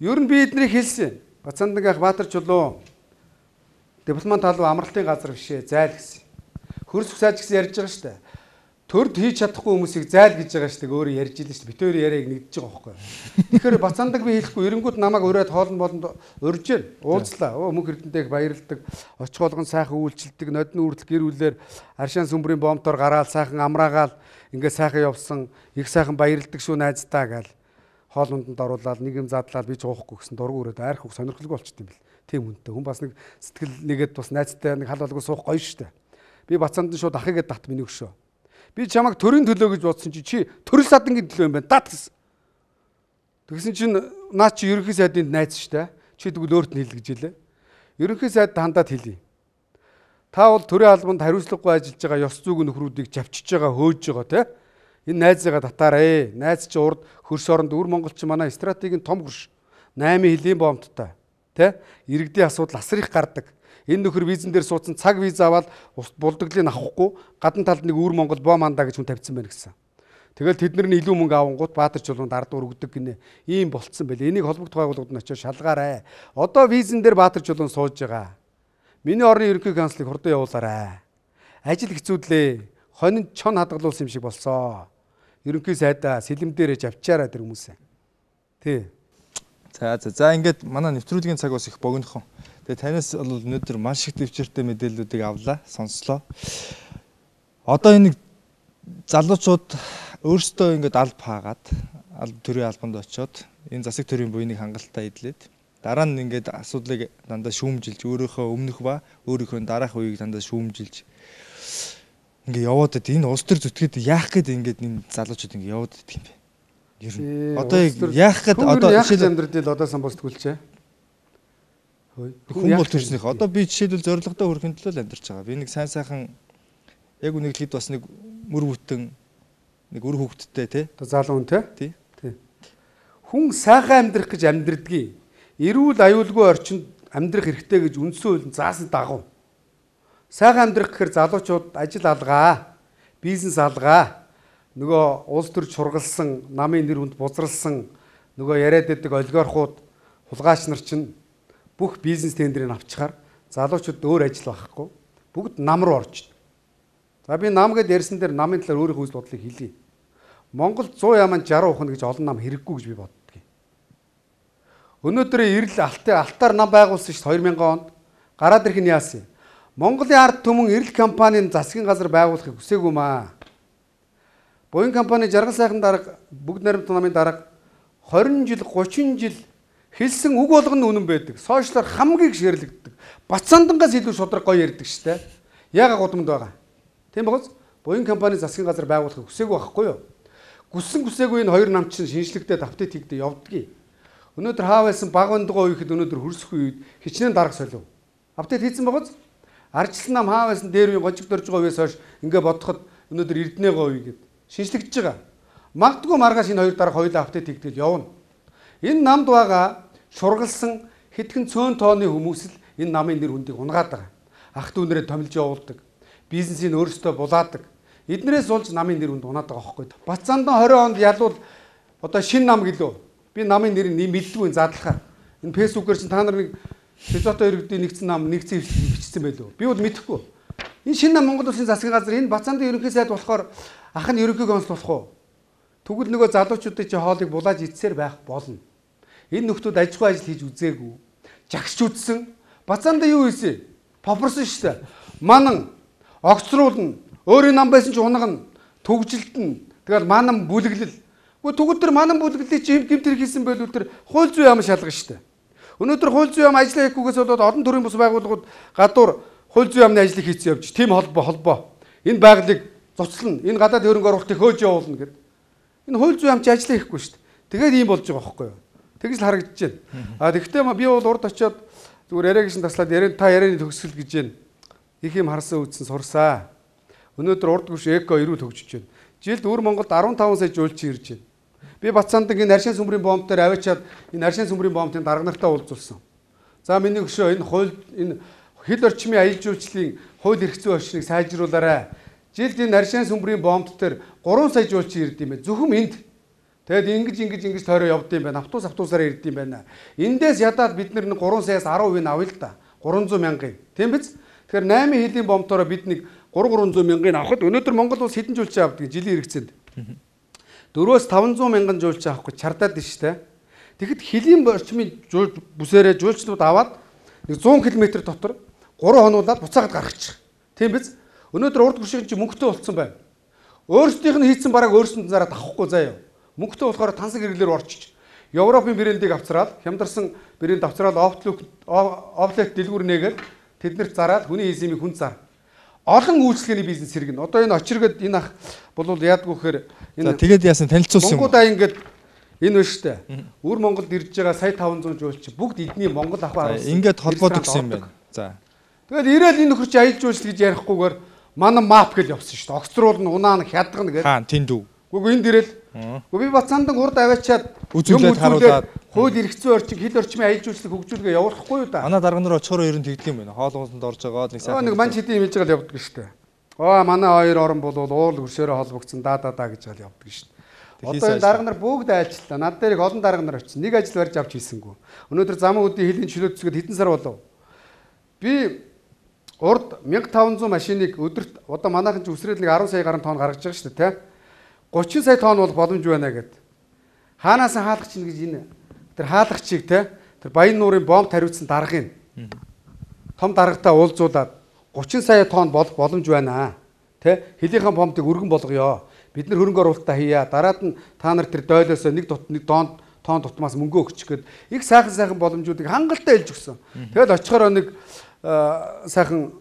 Ер нь би эднийг хэлсэн. Бацаандан ах Баатар чулуу дипломат талуу амралтын газар бишээ зайл гэсэн. Хөрс хүсэж гэсэн ярьж байгаа шүү дээ. Төрд хийж чадахгүй хүмүүсийг зайл гэж байгаа шүү дээ өөрөө ярьж илэн шүү дээ. Хоёр яриаг нэгдэж байгаа байхгүй. Тэгэхээр бацаандаг би хэлэхгүй эренгүүд намайг ураад хоолн болонд урьж гэн уулзлаа. Өө мөнх эрдэнтэйг баярлдаг. Очих болгон сайхан үйлчлдэг. Нодны үрдэл гэр бүлээр аршаан сүмбрийн бомтоор гараал сайхан амраагаал ингээд сайхан явсан. Их сайхан баярлдаг шүү найздаа гал. Хоол унданд оруулаад нэг юм задлаад би ч уухгүй гэсэн дургу өрөөд айрхах сонирхолгүй болчт юм бэл. Тийм үнэтэй. Хүн бас нэг сэтгэл нэгэд бас найзтай нэг хал болгоо суух гоё шүү дээ. Би бацаанд шууд ахыгээд тат миний өгшөө Би чамайг төрийн төлөө гэж бодсон чи чи төрөл садангийн төлөө юм байна. Дат гэсэн. Тэгсэн чинь наа чи ерөнхий сайдын найз штэ. Чи тэгвэл өөрт нь хэл гэж хэлээ. Ерөнхий сайд хандаад хэлье. Та бол төрийн албанд хариуцлагагүй ажиллаж байгаа ёс зүйн нөхрүүдийг чавчиж байгаа хөөж байгаа те. Энэ найзыгаа татаарэ. Найз чи урд хөрс оронд өвөр монголч манай стратегийн том хөрш. 8 хилийн бомттой. Тэ? Иргэдийн асуудал асрах гардаг энэ нөхөр визэн дээр суудсан цаг виз аваад булдаглыг авахгүй гадна талд нэг өвөр Монгол бом андаа гэж хүн тавьсан байна гэсэн. Тэгэл тэд нар нь илүү мөнгө авангууд Баатар чулуунд ард өргөдөг гинэ. Ийм болцсон байл. Энийг холбогд байгууллагууд нь очиж шалгаарай. Одоо визэн дээр Баатар чулуун сууж байгаа. Миний орны ерөнхий канцлыг хурдан явуулаарай. Ажил хэцүүдлээ. Хонин чон хадгалуулсан юм шиг болсоо. Ерөнхий сайдаа сэлэмдээрээ авчаарай тэр хүмүүсээ. Тий. За за за ингээд манай нэвтрүүлгийн цаг бас их богинохон. Тэгээ танаас бол өнөөдөр маш их төвчөртэй мэдээллүүдийг авлаа, сонслоо. Одоо энэ залуучууд өөрсдөө ингээд аль паагаад аль төрийн албанд очиод энэ засаг төрийн буйныг хангалттай эдлээд дараа нь ингээд асуудлыг дандаа шүүмжилж өөрийнхөө өмнөх ба өөрийнхөө дараах үеийг дандаа шүүмжилж ингээд яваад байд энэ улс төр зүтгээд яах гээд ингээд энэ залуучууд ингээд яваад байд юм бэ? Ер нь одоо яах гээд одоо жишээл амьдрал одоо сан бос тгүүлчээ. Хүн бол төрснөх. Одоо би жишээлбэл зоригтой төлөө л амьдарч байгаа. Би нэг сайн сайхан яг үнийг хэд бас нэг мөр бүтэн нэг өр хөвгттэй тий. Одоо залуу хүн тий. Тий. Хүн сайхан амьдрах гэж амьдрдгийг эрүүл аюулгүй орчинд амьдрах хэрэгтэй гэж үндсэн хууль заасан дагуу. Сайхан амьдрах гэхээр залуучууд ажил алгаа, бизнес алгаа, нөгөө улс төр чургалсан, намын нэр хүнд бузралсан нөгөө яриад байдаг олигархууд хулгайч нар чинь бүх бизнес тендерийг авчихаар залуучууд өөр ажил байхгүй бүгд нам руу орж. За би нам гэдээ ярьсан дээр намын талаар өөрийнхөө үйл бодлыг хэлье. Монгол 100 яман 60 ухна гэж олон нам хэрэггүй гэж би боддгийг. Өнөөдөр эрэл алтай алтаар нам байгуулсан шүү 2000 онд. Гараад ирэх нь яасан юм? Монголын ард түмэн эрэл компанийн засгийн газар байгуулахыг хүсээгүй маа. Боин компани жаргал сайхан дарга бүгд наримт намын дарга 20 жил 30 жил хэлсэн үг болгоно үнэн байдаг. Сошиалар хамгийн ширлэгддэг. Бацаандангаас илүү шудраг гоё ярьдаг штэ. Яга гудамд байгаа. Тийм багс? Боин компани засгийн газар байгуулахыг хүсээгүй байхгүй юу? Гүссэн хүсээгүй энэ хоёр нам чинь шинжлэхдээ давтыг тэгдэ явдгийг. Өнөөдөр хаа байсан баг ондгоо үехэд өнөөдөр хөрсөх үед хичнээн дарга солив. Апдейт хийсэн багс? Арчилсан нам хаа байсан дээр үе гончиг дөрж байгаа үеэс хойш ингээ бодоход өнөөдөр эрдэнэгаа үе гэдэг шинжлэгдэж байгаа. Магдгүй маргааш энэ хоёр дарга хоёулаа апдейт хийгдэл явна. Энэ намд байгаа шургалсан хэдхэн цөөн тооны хүмүүс л энэ намын нэр хүндийг унгаад байгаа. Ах дүүнэрээ томилж явуулдаг. Бизнесийг өөрсдөө булаадаг. Эднэрээс болж намын нэр хүнд унаад байгаа хөөхгүй. Бацаандан 20 онд ялвал одоо шин нам гэлөө. Би намын нэрийг мэддгүй задлахаар. Энэ фэйсбүүкээр чинь та нар нэг философи иргэдийн нэгдсэн нам нэгцэн бичсэн байлоо. Би бол мэдэхгүй. Энэ шинэ нам Монгол Улсын засгийн газар энэ Бацаандан ерөнхий сайд болохоор ах нь ерөнхий консул болох уу? Тэгвэл нөгөө залуучуудын чи хоолыг булааж идсээр байх болно. Энэ нөхдүүд аж ахуй ажил хийж үзээгүй. Жагсч үзсэн. Бацаанда юу хийсэн? Попорсон шүү дээ. Манан огцруулна. Өөрийн нам байсан чи унагна. Төгжилтэн. Тэгэл манан бүлэглэл. Гэхдээ тэгвэл тэр манан бүлэглэлийг чи гэмт хэрэг хийсэн байл тэр хууль зүйн яам шалгана шүү дээ. Өнөөдөр хууль зүйн яам ажиллаа хийхгүйгээс болоод олон төрлийн бус байгууллагууд гадуур хууль зүйн яамны ажлыг хийсэн явж. Тим холбоо холбоо. Энэ байгалыг зуцлана. Энэ гадаад хөрөнгө оруулалтыг хөөж явуулна гэд. Энэ хууль зүйн амч ажиллаа хийхгүй шүү дээ. Тэгээд ийм болж байгаа байхгүй юу? Тэгж л харагдаж байна. А тэгвэл би бол урд очиод зүгээр яриа гişin таслаад яриа та ярианы төгсгөл гэж байна. Их юм харсан үтсэн сурсаа. Өнөөдөр урд гүш эко ирүүл хөгжиж байна. Жилд өвөр Монголд 15 сая жуулчин ирж байна. Би Батцаанд энэ аршин сүмбрийн бомбтоор аваачаад энэ аршин сүмбрийн бомбтын дарга нартай уулзуулсан. За миний өшөө энэ хууль энэ хил орчмын аялал жуулчлалын хууль эрх зүйн орчныг сайжруулаарай Жилд энэ наршаан сүмбрийн бомб дээр 3 сая жуулчин ирд юм байна. Зөвхөн энд. Тэгэд ингэж ингэж ингэж тойроо явд юм байна. Автобус автобусаараа ирд юм байна. Эндээс ядаад бид нар 3 саяас 10% нь авъя л да. 300 мянган. Тийм биз? Тэгэхээр 8 хилийн бомбтороо бид нэг 3 300 мянган авахд өнөөдөр Монгол улс хэдэн жуулчин авдаг жилийн хэрэгцээнд 4-өөс 500 мянган жуулчин авахгүй чардаад дээ. Тэгэхэд хөлийн орчмын жуул бүсээрээ жуулчнууд аваад нэг 100 км дотор 3 хонуулаад буцаагаад гаргачих. Тийм биз? Өнөөдөр урд гүшиг чи мөнгөтэй болцсон байна. Өөрсдийнх нь хийцэн бараг өөрсөнд зараад авахгүй заяа. Мөнгөтэй болохоор тансаг хэрэглээр орчиж Европын брэндийг авцраад хямдарсан брэнд авцраад офлет дэлгүүр нээгээд тэднэрт зараад хүний эзэмийг хүн зар. Олон үйлчлэгээний бизнес хэрэгнэ. Одоо энэ очиргэд энэ ах бол яадгүй гэхээр За тэгээд яасан танилцуулсан юм. Монгол ингээд энэ байна штэ. Үр Монголд ирж байгаа сая 500 жуулч бүгд эдний Монгол ахаа ингээд холбоодог гэсэн юм байна. За. Тэгэл ирээл энэ нөхөр чи аялал жуулч гэж ярихгүйгээр манай мап гэж явсан штэ. Огцруулна, унаана, хядгана гэж. Хаан тэндүү. Гэхдээ энд ирэл. Гэхдээ би Бацаандан урд аваачаад Үзүүлээд харуулаад хууль эрхцэн орчин хил орчмын аялал жуулчлал хөгжүүлгээ явуулахгүй юу да. манай дарга нар очихоор ер нь тэгдэг юм байна. Хоолгоосонд орж байгаа нэг сайхан. нэг манч хэдийн хэмжиж гал явдаг штэ. Аа манай хоёр орон бол уул хөршөөрөө холбогдсон да да да гэж гал явдаг штэ. Тэг Одоо энэ дарга нар бүгд айлчлаа. Над дээр их олон дарга нар очив. Нэг ажил барьж авч хийсэнгүү. Өнөөдөр замын үдийн хилийн чөлөө цэцгээд хэдэн сар болов? Би урд 1500 машиныг өдөрт одоо манайхан ч үсрээд нэг 10 сая гаруй тонн гаргаж байгаа шүү дээ, тэ? 30 сая тонн бол боломж байна гэд. Хаанаас нь хаалгач чинь гэж энэ тэр хаалгачийг тэ тэр баян нуурын бомб тариуцсан даргыг том даргатай уулзуулаад 30 сая тонн болох боломж байна. Тэ? Хилийнхэн бомбыг өргөн болгоё. Бид нар хөрөнгө оруулалтаа хийя. Дараад нь та нар тэр дойлоос нэг дут нэг доонд тоон тутмаас мөнгө өгч гээд их сайхан сайхан боломжуудыг хангалттай хэлж өгсөн. Тэгэл очихоор нэг сайхан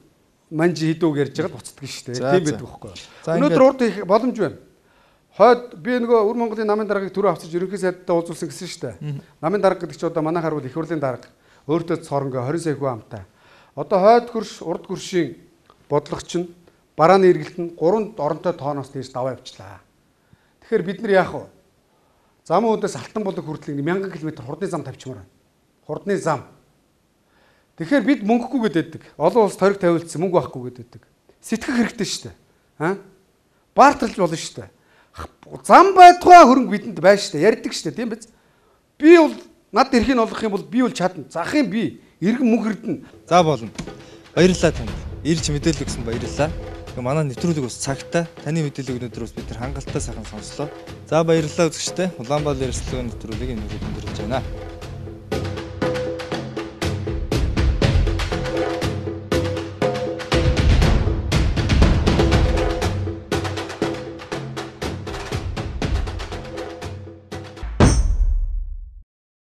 манжи хідүүг ярьж байгаад буцдаг шүү дээ. Тийм байдаг байхгүй. Өнөөдөр урд их боломж байна. Хойд би нөгөө Өр Монголын намын даргаыг түрүү авчиж ерөнхий сайдтай уулзуулсан гэсэн шүү дээ. Намын дарга гэдэг чинь одоо манайхаар бол их хурлын дарга. Өөртөө цоронго 20 сая хүн амтай. Одоо хойд хөрш урд хөршийн бодлогоч нь барааны эргэлт нь 3 оронтой тооноос дээш даваа явчлаа. Тэгэхээр бид нар яах вэ? Замын үдээс алтан болог хүртэл 1000 км хурдны зам тавьчмаар байна. Хурдны зам. Тэгэхээр бид мөнгөгүй гэдэг. Олон улс ториг тавиулсан мөнгө байхгүй гэдэг. Сэтгэх хэрэгтэй шүү дээ. Аа? Баартарлж болно шүү дээ. Зам байтугай хөрөнгө бидэнд байна шүү дээ. Ярьдаг шүү дээ, тийм биз? Би бол над эрхийг олох юм бол би бол чадна. Захын би иргэн мөнгө хэрдэн. За болно. Баярлалаа танд. Ирж мэдээлэл өгсөн баярлалаа. Тэгээ манай нэвтрүүлэг бас цагтаа таны мэдээлэл өнөөдөр бас бид нар хангалттай сайхан сонслоо. За баярлалаа үзэгчтэй. Улаанбаатар ярилцлагын нэвтрүүлгийг энэ хүрээд өндөрлөж байна.